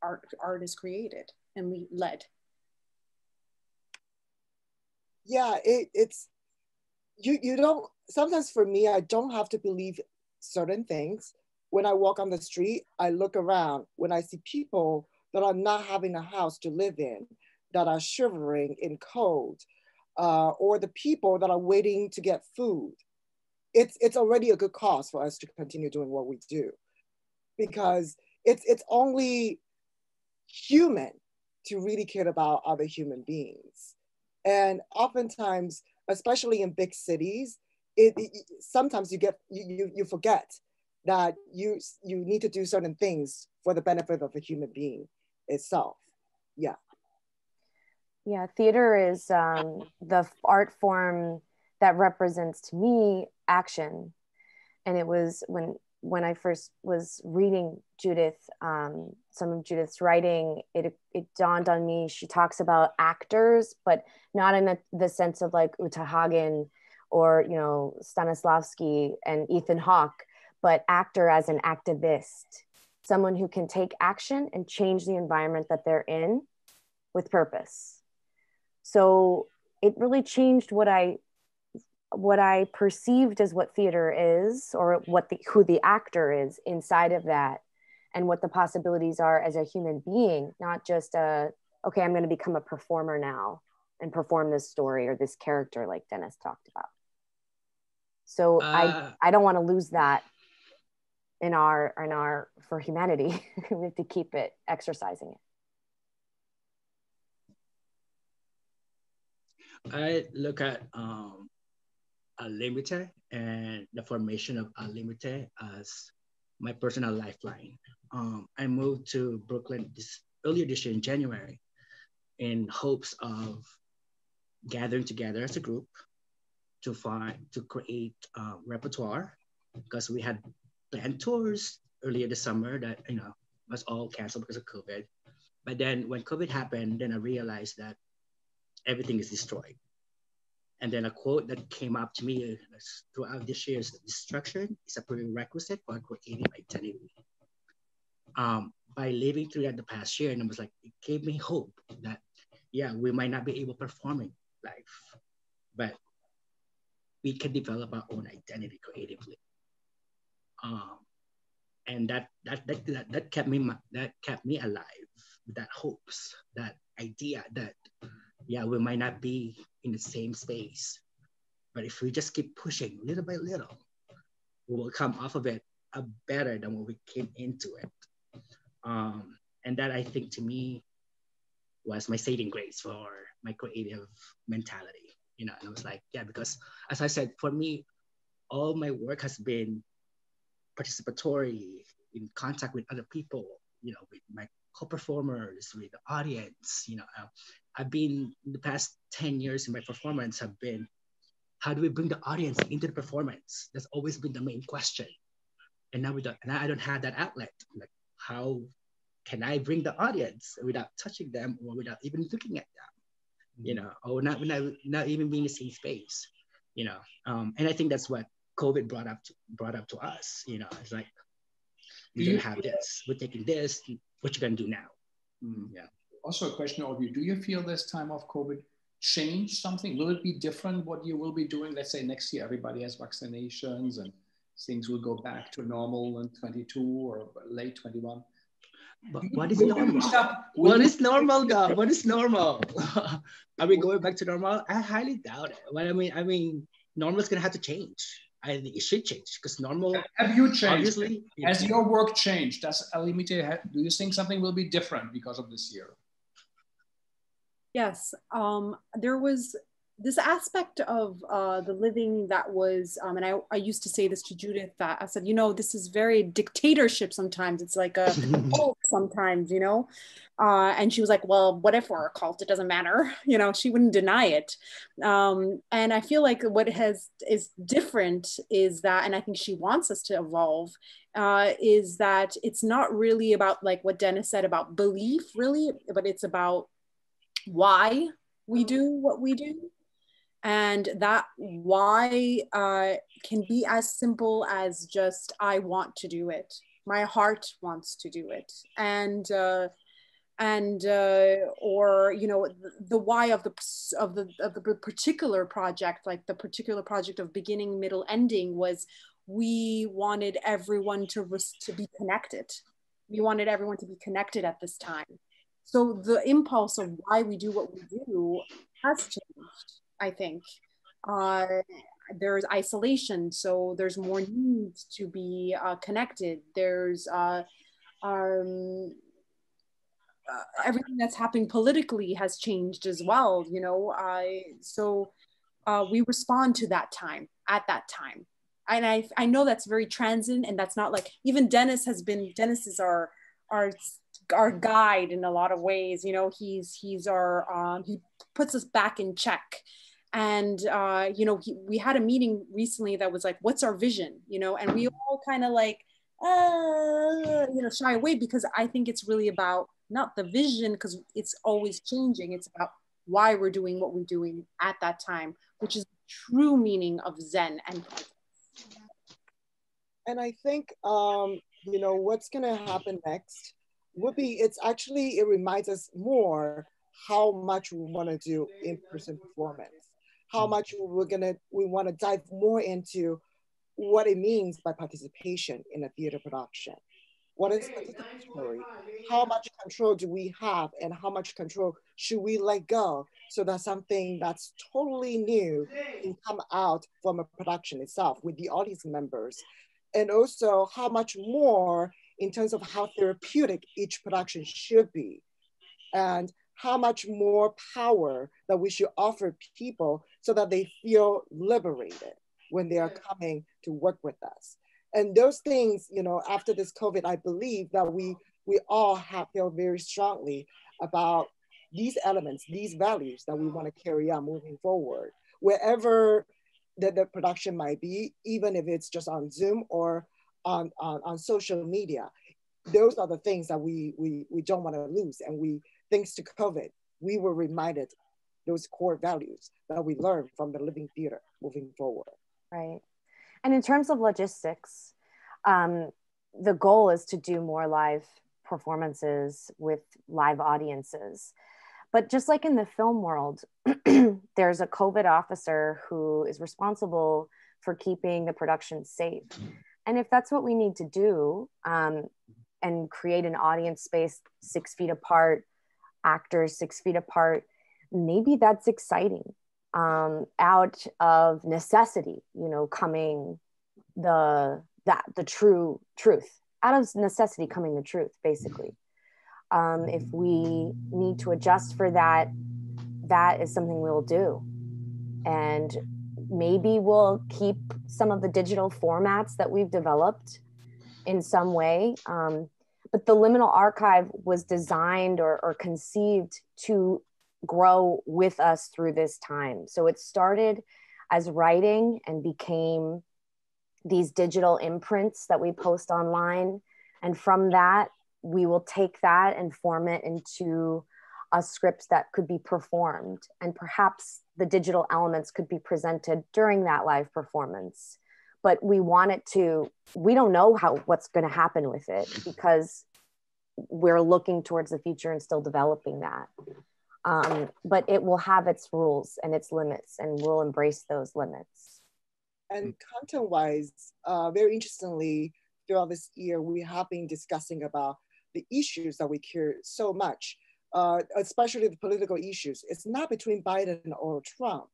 art, art is created and we led. Yeah, it, it's, you, you don't, sometimes for me, I don't have to believe certain things. When I walk on the street, I look around. When I see people that are not having a house to live in, that are shivering in cold, uh, or the people that are waiting to get food, it's, it's already a good cause for us to continue doing what we do. Because it's, it's only human to really care about other human beings. And oftentimes, especially in big cities, it, it, sometimes you get you, you forget that you you need to do certain things for the benefit of the human being itself. Yeah. Yeah, theater is um, the art form that represents to me action, and it was when when I first was reading Judith, um, some of Judith's writing, it it dawned on me. She talks about actors, but not in the, the sense of like Uta Hagen or you know Stanislavski and Ethan Hawke, but actor as an activist, someone who can take action and change the environment that they're in with purpose. So it really changed what I what I perceived as what theater is, or what the who the actor is inside of that, and what the possibilities are as a human being, not just a okay, I'm going to become a performer now and perform this story or this character like Dennis talked about. So uh, I I don't want to lose that in our in our for humanity. we have to keep it exercising it. I look at um, Al Limite and the formation of Al Limite as my personal lifeline. Um, I moved to Brooklyn this, earlier this year in January in hopes of gathering together as a group to find to create uh, repertoire because we had planned tours earlier this summer that you know was all canceled because of COVID. But then when COVID happened, then I realized that everything is destroyed. And then a quote that came up to me throughout this year year's destruction is a prerequisite for creating identity. Um, by living through that the past year, and it was like, it gave me hope that, yeah, we might not be able to perform performing life, but we can develop our own identity creatively. Um, and that, that, that, that, that kept me, that kept me alive, that hopes, that idea that yeah, we might not be in the same space, but if we just keep pushing little by little, we will come off of it a better than what we came into it. Um, and that I think to me was my saving grace for my creative mentality. You know, and I was like, yeah, because as I said, for me, all my work has been participatory, in contact with other people, you know, with my co-performers, with the audience. You know, uh, I've been the past 10 years in my performance have been how do we bring the audience into the performance? That's always been the main question. And now we don't, and I don't have that outlet. Like, how can I bring the audience without touching them or without even looking at them? You know, or not, not, not even being in the same space, you know. Um, and I think that's what COVID brought up to, brought up to us. You know, it's like we don't have this. We're taking this. What you gonna do now? Mm. Yeah also a question of you. Do you feel this time of COVID change something? Will it be different what you will be doing? Let's say next year everybody has vaccinations and things will go back to normal in 22 or late 21. But what is normal? What is normal, God? What is normal? Are we going back to normal? I highly doubt it. What I mean, I mean, normal is gonna have to change. I think it should change because normal. Have you changed? Obviously, has your work changed? Does Al Limite do you think something will be different because of this year? Yes, um, there was this aspect of uh, the living that was, um, and I, I used to say this to Judith that I said, you know, this is very dictatorship sometimes. It's like a cult sometimes, you know. Uh, and she was like, well, what if we're a cult? It doesn't matter. You know, she wouldn't deny it. Um, and I feel like what has is different is that, and I think she wants us to evolve, uh, is that it's not really about like what Dennis said about belief, really, but it's about why we do what we do. And that why uh, can be as simple as just, I want to do it. My heart wants to do it. And, uh, and uh, or you know the, the, why of the of the of the particular project like the particular project of beginning middle ending was we wanted everyone to, to be connected. We wanted everyone to be connected at this time. So the impulse of why we do what we do has changed, I think. Uh, there's isolation, so there's more need to be uh, connected. There's uh, um, uh, everything that's happening politically has changed as well. You know, so uh, we respond to that time at that time, and I I know that's very transient, and that's not like even Dennis has been. Dennis is our our our guide in a lot of ways. You know, he's he's our um, he puts us back in check. And uh, you know he, we had a meeting recently that was like what's our vision you know? And we all kind of like uh, you know shy away because i think it's really about not the vision because it's always changing. It's about why we're doing what we're doing at that time which is the true meaning of zen and and i think um, you know what's going to happen next would be it's actually it reminds us more how much we want to do in-person performance how mm. much we're gonna we want to dive more into what it means by participation in a theater production. What is participatory? How much control do we have and how much control should we let go so that something that's totally new can come out from a production itself with the audience members? And also how much more in terms of how therapeutic each production should be. And how much more power that we should offer people so that they feel liberated when they are coming to work with us. And those things, you know, after this COVID, I believe that we we all have felt very strongly about these elements, these values that we want to carry on moving forward, wherever the, the production might be, even if it's just on Zoom or on, on, on social media. Those are the things that we, we, we don't want to lose. And we, thanks to COVID, we were reminded those core values that we learned from the living theater moving forward. Right. And in terms of logistics, um, the goal is to do more live performances with live audiences. But just like in the film world, there's a COVID officer who is responsible for keeping the production safe. And if that's what we need to do um, and create an audience space six feet apart, actors six feet apart, maybe that's exciting um, out of necessity, you know, coming the that the true truth out of necessity coming the truth basically. Um, if we need to adjust for that that is something we'll do. And maybe we'll keep some of the digital formats that we've developed in some way um, but the liminal archive was designed or, or conceived to grow with us through this time. So it started as writing and became these digital imprints that we post online. And from that, we will take that and form it into a script that could be performed. And perhaps the digital elements could be presented during that live performance. But we want it to, we don't know how what's going to happen with it because we're looking towards the future and still developing that um, but it will have its rules and its limits and we'll embrace those limits and content wise uh, very interestingly throughout this year we have been discussing about the issues that we care so much uh, especially the political issues it's not between biden or trump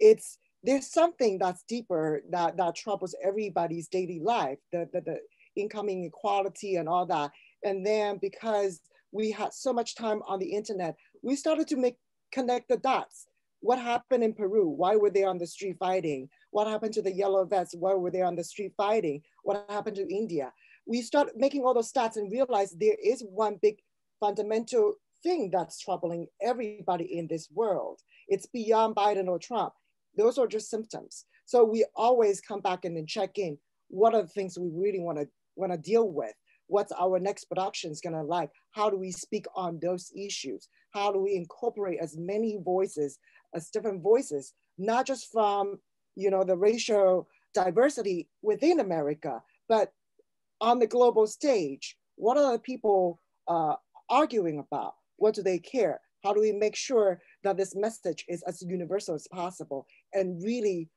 it's there's something that's deeper that, that troubles everybody's daily life the, the, the income inequality and all that and then because we had so much time on the internet, we started to make connect the dots. What happened in Peru? Why were they on the street fighting? What happened to the yellow vests? Why were they on the street fighting? What happened to India? We start making all those stats and realize there is one big fundamental thing that's troubling everybody in this world. It's beyond Biden or Trump. Those are just symptoms. So we always come back and then check in. What are the things we really want to want to deal with? what's our next production is going to like how do we speak on those issues how do we incorporate as many voices as different voices not just from you know the racial diversity within america but on the global stage what are the people uh, arguing about what do they care how do we make sure that this message is as universal as possible and really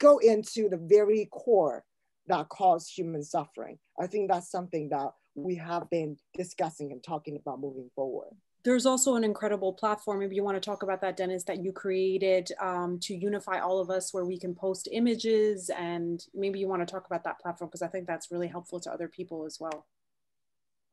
go into the very core that cause human suffering. I think that's something that we have been discussing and talking about moving forward. There's also an incredible platform. Maybe you want to talk about that, Dennis, that you created um, to unify all of us where we can post images. And maybe you want to talk about that platform because I think that's really helpful to other people as well.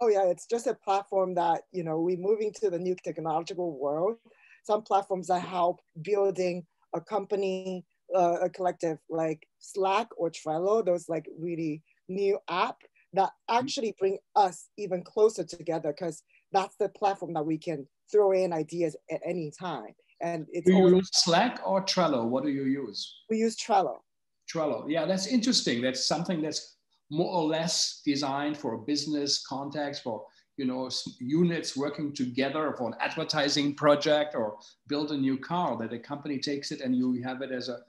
Oh, yeah, it's just a platform that, you know, we're moving to the new technological world. Some platforms that help building a company, uh, a collective like Slack or Trello, those like really new app that actually bring us even closer together because that's the platform that we can throw in ideas at any time. And it's do you always- use Slack or Trello? What do you use? We use Trello. Trello. Yeah, that's interesting. That's something that's more or less designed for a business context, for you know units working together for an advertising project or build a new car. That a company takes it and you have it as a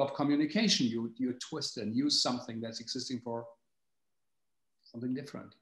of communication. You you twist and use something that's existing for something different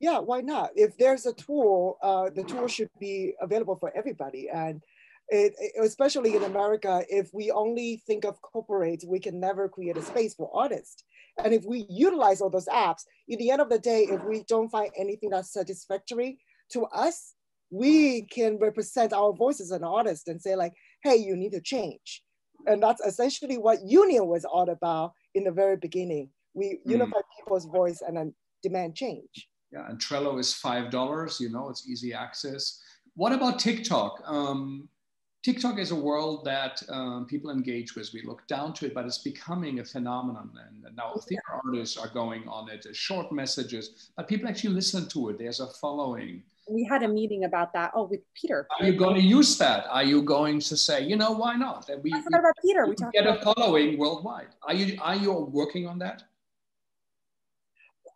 yeah, why not? If there's a tool, uh, the tool should be available for everybody. And it, especially in America, if we only think of corporate, we can never create a space for artists. And if we utilize all those apps, in the end of the day, if we don't find anything that's satisfactory to us, we can represent our voices as an artist and say like, hey, you need to change. And that's essentially what union was all about in the very beginning. We mm. unify people's voice and then demand change. Yeah, and Trello is five dollars. You know, it's easy access. What about TikTok? Um, TikTok is a world that um, people engage with. We look down to it, but it's becoming a phenomenon. And now theater artists are going on it, short messages, but people actually listen to it. There's a following. We had a meeting about that. Oh, with Peter. Are you going to use that? Are you going to say, you know, why not? we, I forgot about Peter. We, we talked get about a following worldwide. Are you are you working on that?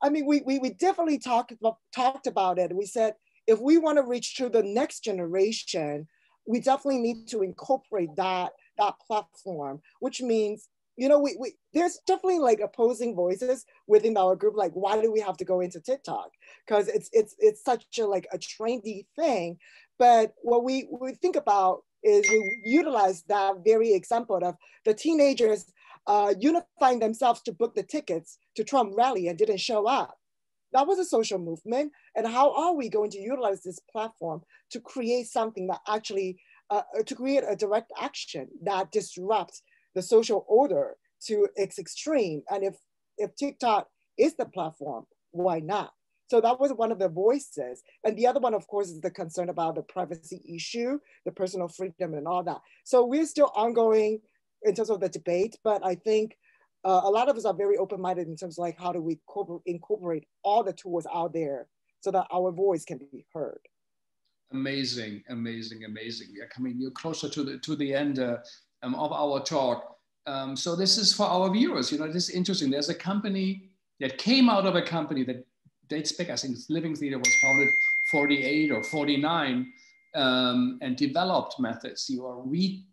I mean, we, we, we definitely talked about, talked about it. We said, if we want to reach to the next generation, we definitely need to incorporate that, that platform, which means, you know, we, we there's definitely like opposing voices within our group. Like, why do we have to go into TikTok? Because it's it's it's such a like a trendy thing. But what we, we think about is we utilize that very example of the teenagers uh, unifying themselves to book the tickets to Trump rally and didn't show up. That was a social movement. And how are we going to utilize this platform to create something that actually, uh, uh, to create a direct action that disrupts the social order to its extreme? And if, if TikTok is the platform, why not? So that was one of the voices. And the other one, of course, is the concern about the privacy issue, the personal freedom and all that. So we're still ongoing in terms of the debate, but I think uh, a lot of us are very open-minded in terms of like how do we incorporate all the tools out there so that our voice can be heard. Amazing, amazing, amazing. We are coming you're closer to the to the end uh, um, of our talk. Um, so this is for our viewers. You know, this is interesting. There's a company that came out of a company that dates back. I think Living Theater was founded 48 or 49 um, and developed methods. You are re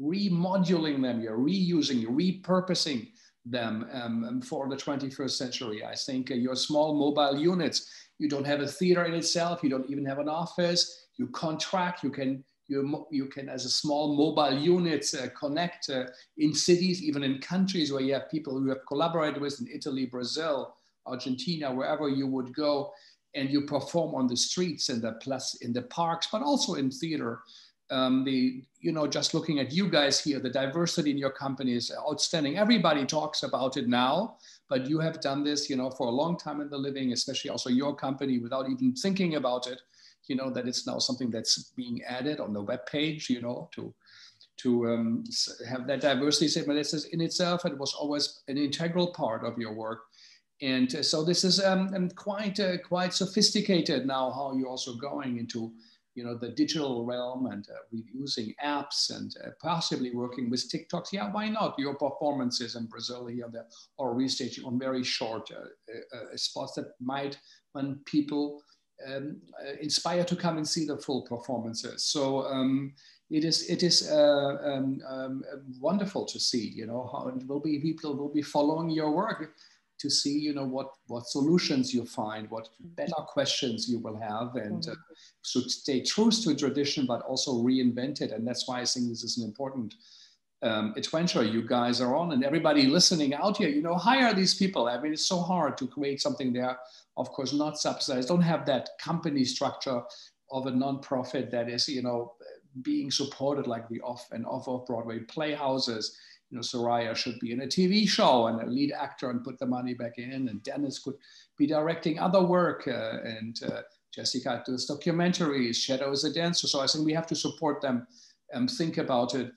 remoduling them, you're reusing, repurposing them um, um for the 21st century. I think uh, your small mobile units, you don't have a theater in itself, you don't even have an office, you contract, you can you, you can, as a small mobile unit, uh, connect uh, in cities, even in countries where you have people who have collaborated with in Italy, Brazil, Argentina, wherever you would go, and you perform on the streets and the plus in the parks, but also in theater um, the you know just looking at you guys here the diversity in your company is outstanding. Everybody talks about it now but you have done this you know for a long time in the living especially also your company without even thinking about it. You know that it's now something that's being added on the web page you know to to um, have that diversity statement. This is in itself it was always an integral part of your work. And uh, so this is um, and quite uh, quite sophisticated now how you're also going into you know, the digital realm and uh, using apps and uh, possibly working with TikToks. Yeah, why not? Your performances in Brazil here, the, or restaging on very short uh, uh, uh spots that might, when people um, uh, inspire to come and see the full performances. So um, it is it is um, um, wonderful to see, you know, how it will be people will be following your work to see you know what what solutions you find what better questions you will have and uh, so stay true to tradition but also reinvent it. And that's why i think this is an important um, adventure you guys are on. And everybody listening out here, you know, hire these people. I mean, it's so hard to create something there, of course, not subsidized, don't have that company structure of a nonprofit that is, you know, being supported like the off and off of Broadway playhouses. You know, Soraya should be in a TV show and a lead actor and put the money back in. And Dennis could be directing other work. Uh, and uh, Jessica does documentaries. Shadow is a dancer. So I think we have to support them and think about it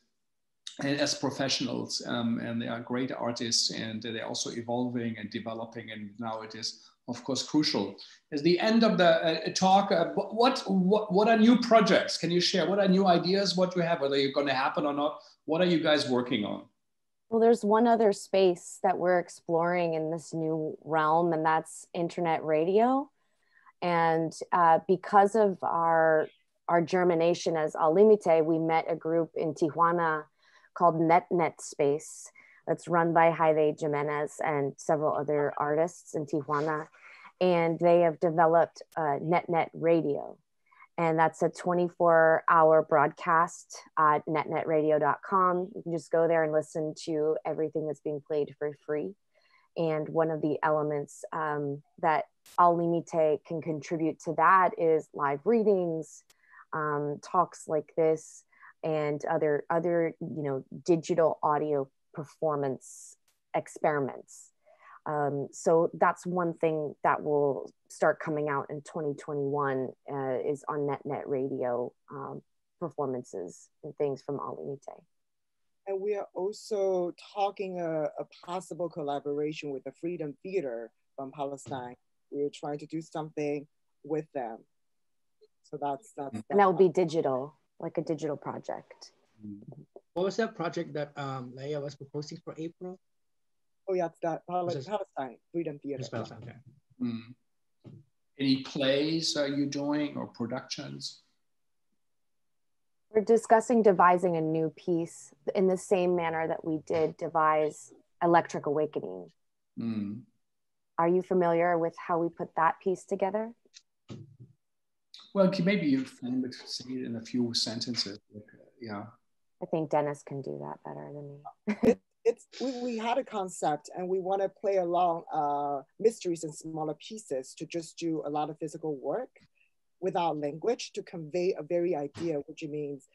as professionals. Um, and they are great artists and they're also evolving and developing. And now it is of course, crucial. At the end of the uh, talk, uh, what, what, what are new projects? Can you share? What are new ideas? What you have, whether you're going to happen or not? What are you guys working on? Well, there's one other space that we're exploring in this new realm, and that's internet radio. And uh, because of our our germination as Al Limite, we met a group in Tijuana called NetNet Space that's run by Jaime Jimenez and several other artists in Tijuana. And they have developed uh, NetNet Radio. And that's a 24 hour broadcast at netnetradio.com. You can just go there and listen to everything that's being played for free. And one of the elements um, that Al Limite can contribute to that is live readings, um, talks like this, and other other you know digital audio performance experiments. Um, so that's one thing that will start coming out in 2021 uh, is on NetNet Radio um, performances and things from Al Limite. And we are also talking a, a, possible collaboration with the Freedom Theater from Palestine. We are trying to do something with them. So that's that's. And that will be digital, like a digital project. Mm-hmm. What was that project that um, Leia was proposing for April? Oh yeah, it's that Palestine Freedom Theater. Palestine, okay. Mm. Any plays are you doing or productions? We're discussing devising a new piece in the same manner that we did devise Electric Awakening. Mm. Are you familiar with how we put that piece together? Well, maybe you can say it in a few sentences. Uh, yeah. I think Dennis can do that better than me. It, it's we, we had a concept and we want to play along uh, mysteries in smaller pieces to just do a lot of physical work without language to convey a very idea, which means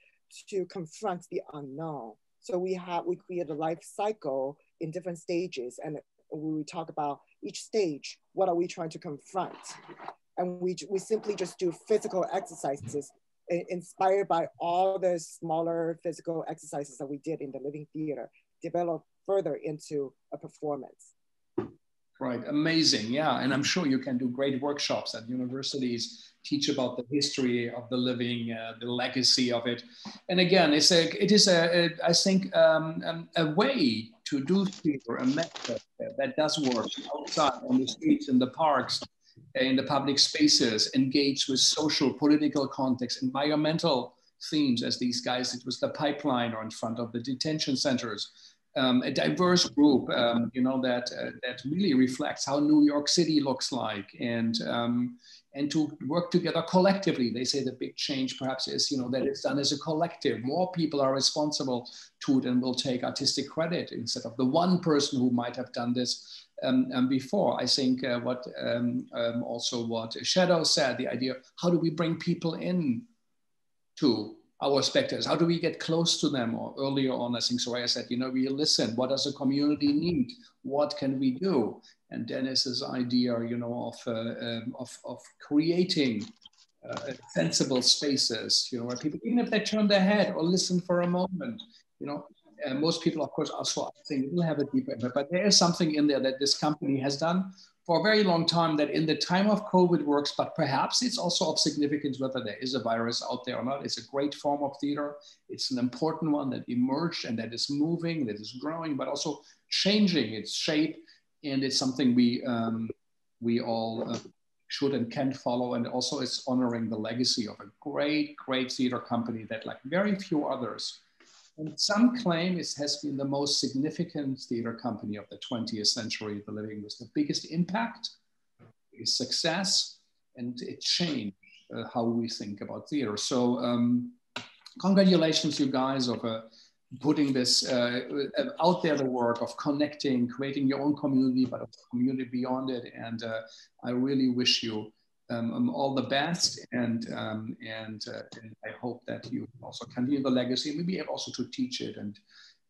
to confront the unknown. So we have we create a life cycle in different stages, and we talk about each stage. What are we trying to confront? And we we simply just do physical exercises inspired by all the smaller physical exercises that we did in the living theater, develop further into a performance. Right, amazing, yeah. And I'm sure you can do great workshops at universities, teach about the history of the living, uh, the legacy of it. And again, it's a, it is a, a I think, um, um, a way to do theater, a method that does work outside on the streets in the parks in the public spaces, engaged with social, political context, environmental themes, as these guys, it was the pipeline or in front of the detention centers. Um, a diverse group, um, you know, that uh, that really reflects how New York City looks like, and um, and to work together collectively. They say the big change perhaps is, you know, that it's done as a collective. More people are responsible to it and will take artistic credit instead of the one person who might have done this um, um, before. I think uh, what um, um, also what Shadow said, the idea, how do we bring people in to our spectators? How do we get close to them? Or earlier on, I think Soraya said, you know, we listen. What does the community need? What can we do? And Dennis's idea, you know, of, uh, um, of, of creating uh, sensible spaces, you know, where people, even if they turn their head or listen for a moment, you know, uh, most people, of course, also think will have a deeper impact, but there is something in there that this company has done for a very long time that in the time of COVID works, but perhaps it's also of significance whether there is a virus out there or not. It's a great form of theater. It's an important one that emerged and that is moving, that is growing, but also changing its shape. And it's something we, um, we all uh, should and can follow. And also it's honoring the legacy of a great, great theater company that like very few others and some claim it has been the most significant theater company of the 20th century, the living with the biggest impact, biggest success, and it changed uh, how we think about theater. So um, congratulations, you guys, of a, putting this uh, out there, the work of connecting, creating your own community, but a community beyond it. And uh, I really wish you um, um, all the best, and um, and, uh, and, I hope that you also continue the legacy, maybe also to teach it and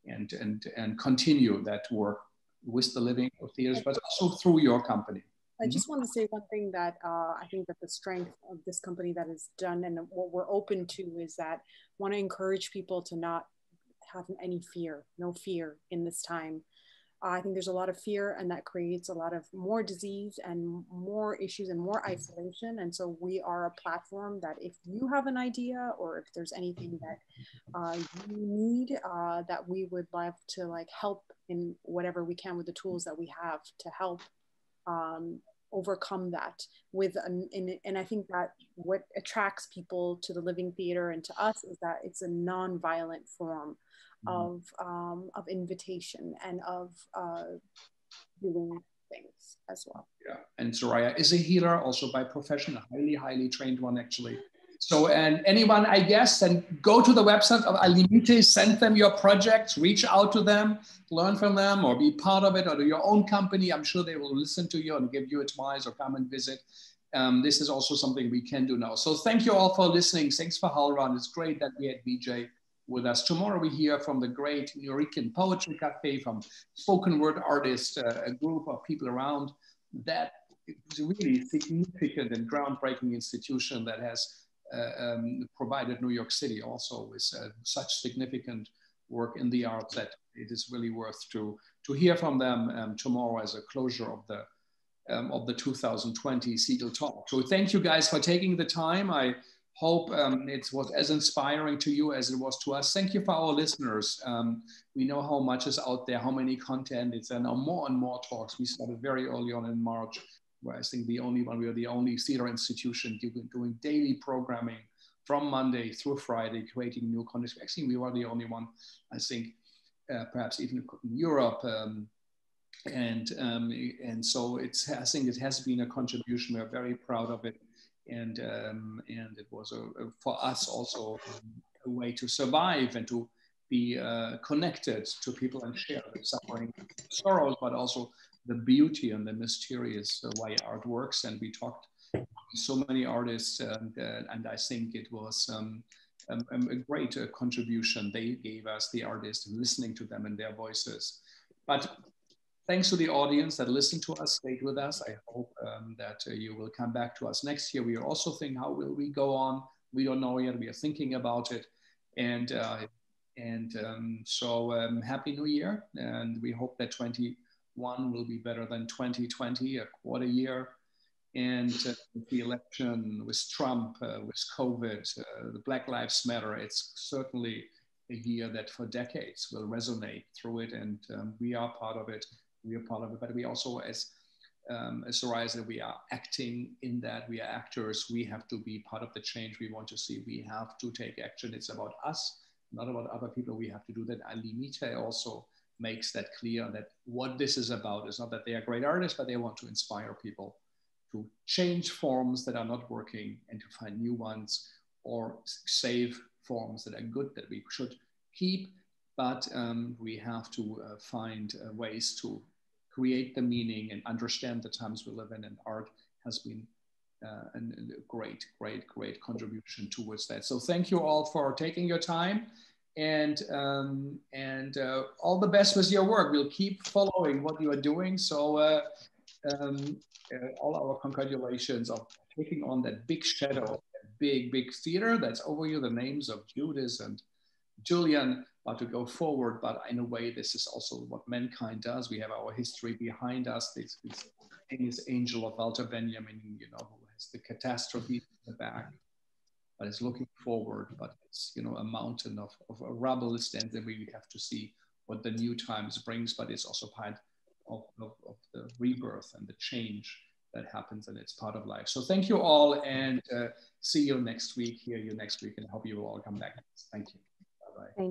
and and and continue that work with the living theaters, but also through your company. I mm-hmm. just want to say one thing that uh, I think that the strength of this company that is done and what we're open to is that want to encourage people to not have any fear, no fear in this time. Uh, I think there's a lot of fear and that creates a lot of more disease and more issues and more isolation. And so we are a platform that if you have an idea or if there's anything that uh, you need, uh, that we would love to like help in whatever we can with the tools that we have to help um, overcome that with an, and, and i think that what attracts people to the living theater and to us is that it's a non-violent form. Of um, of invitation and of uh, doing things as well yeah and soraya is a healer also by profession a highly highly trained one actually so, and anyone, I guess, then go to the website of Al Limite, send them your projects, reach out to them, learn from them, or be part of it, or do your own company. I'm sure they will listen to you and give you advice or come and visit. Um, this is also something we can do now. So, thank you all for listening. Thanks for HowlRound. It's great that we had BJ with us. Tomorrow, we hear from the great Nuyorican Poetry Cafe, from spoken word artists, uh, a group of people around that is a really significant and groundbreaking institution that has uh, um, provided New York City also with uh, such significant work in the art that it is really worth to to hear from them um, tomorrow as a closure of the um, of the 2020 Segal Talk. So thank you guys for taking the time. I hope um, it was as inspiring to you as it was to us. Thank you for our listeners. Um, we know how much is out there, how many content it's, and more and more talks. We started very early on in March where I think the only one, we are the only theater institution doing, daily programming from Monday through Friday, creating new content. Actually, we were the only one, I think, uh, perhaps even in Europe. Um, and um, and so it's I think it has been a contribution. We're very proud of it, and um, and it was a, a, for us also a way to survive and to be uh, connected to people and share the suffering, sorrows, but also the beauty and the mysterious way art works. And we talked so many artists, and, uh, and I think it was um, um, um, a great uh, contribution they gave us, the artists, listening to them and their voices. But thanks to the audience that listened to us, stayed with us. I hope um, that uh, you will come back to us next year. We are also thinking, how will we go on? We don't know yet. We are thinking about it. And, uh, and um, so um, happy new year. And we hope that 20, one will be better than 2020, a quarter year. And uh, the election with Trump, uh, with COVID, uh, the Black Lives Matter, it's certainly a year that for decades will resonate through it. And um, we are part of it. We are part of it. But we also, as um, as Soraya we are acting in that. We are actors. We have to be part of the change we want to see. We have to take action. It's about us, not about other people. We have to do that. Al Limite also makes that clear that what this is about is not that they are great artists, but they want to inspire people to change forms that are not working and to find new ones or save forms that are good that we should keep. But um, we have to uh, find uh, ways to create the meaning and understand the times we live in. And art has been uh, a great, great, great contribution towards that. So thank you all for taking your time and um, and uh, all the best with your work. We'll keep following what you are doing. So uh, um, uh, all our congratulations of taking on that big shadow, that big big theater that's over you. The names of Judith and Julian are to go forward, but in a way, this is also what mankind does. We have our history behind us. This, this angel of Walter Benjamin, you know, who has the catastrophe in the back but it's looking forward. But it's you know a mountain of, of rubble stands, and we have to see what the new times brings. But it's also part of, of, of the rebirth and the change that happens, and it's part of life. So thank you all, and uh, see you next week. Hear you next week, and hope you will all come back. Thank you. Bye bye.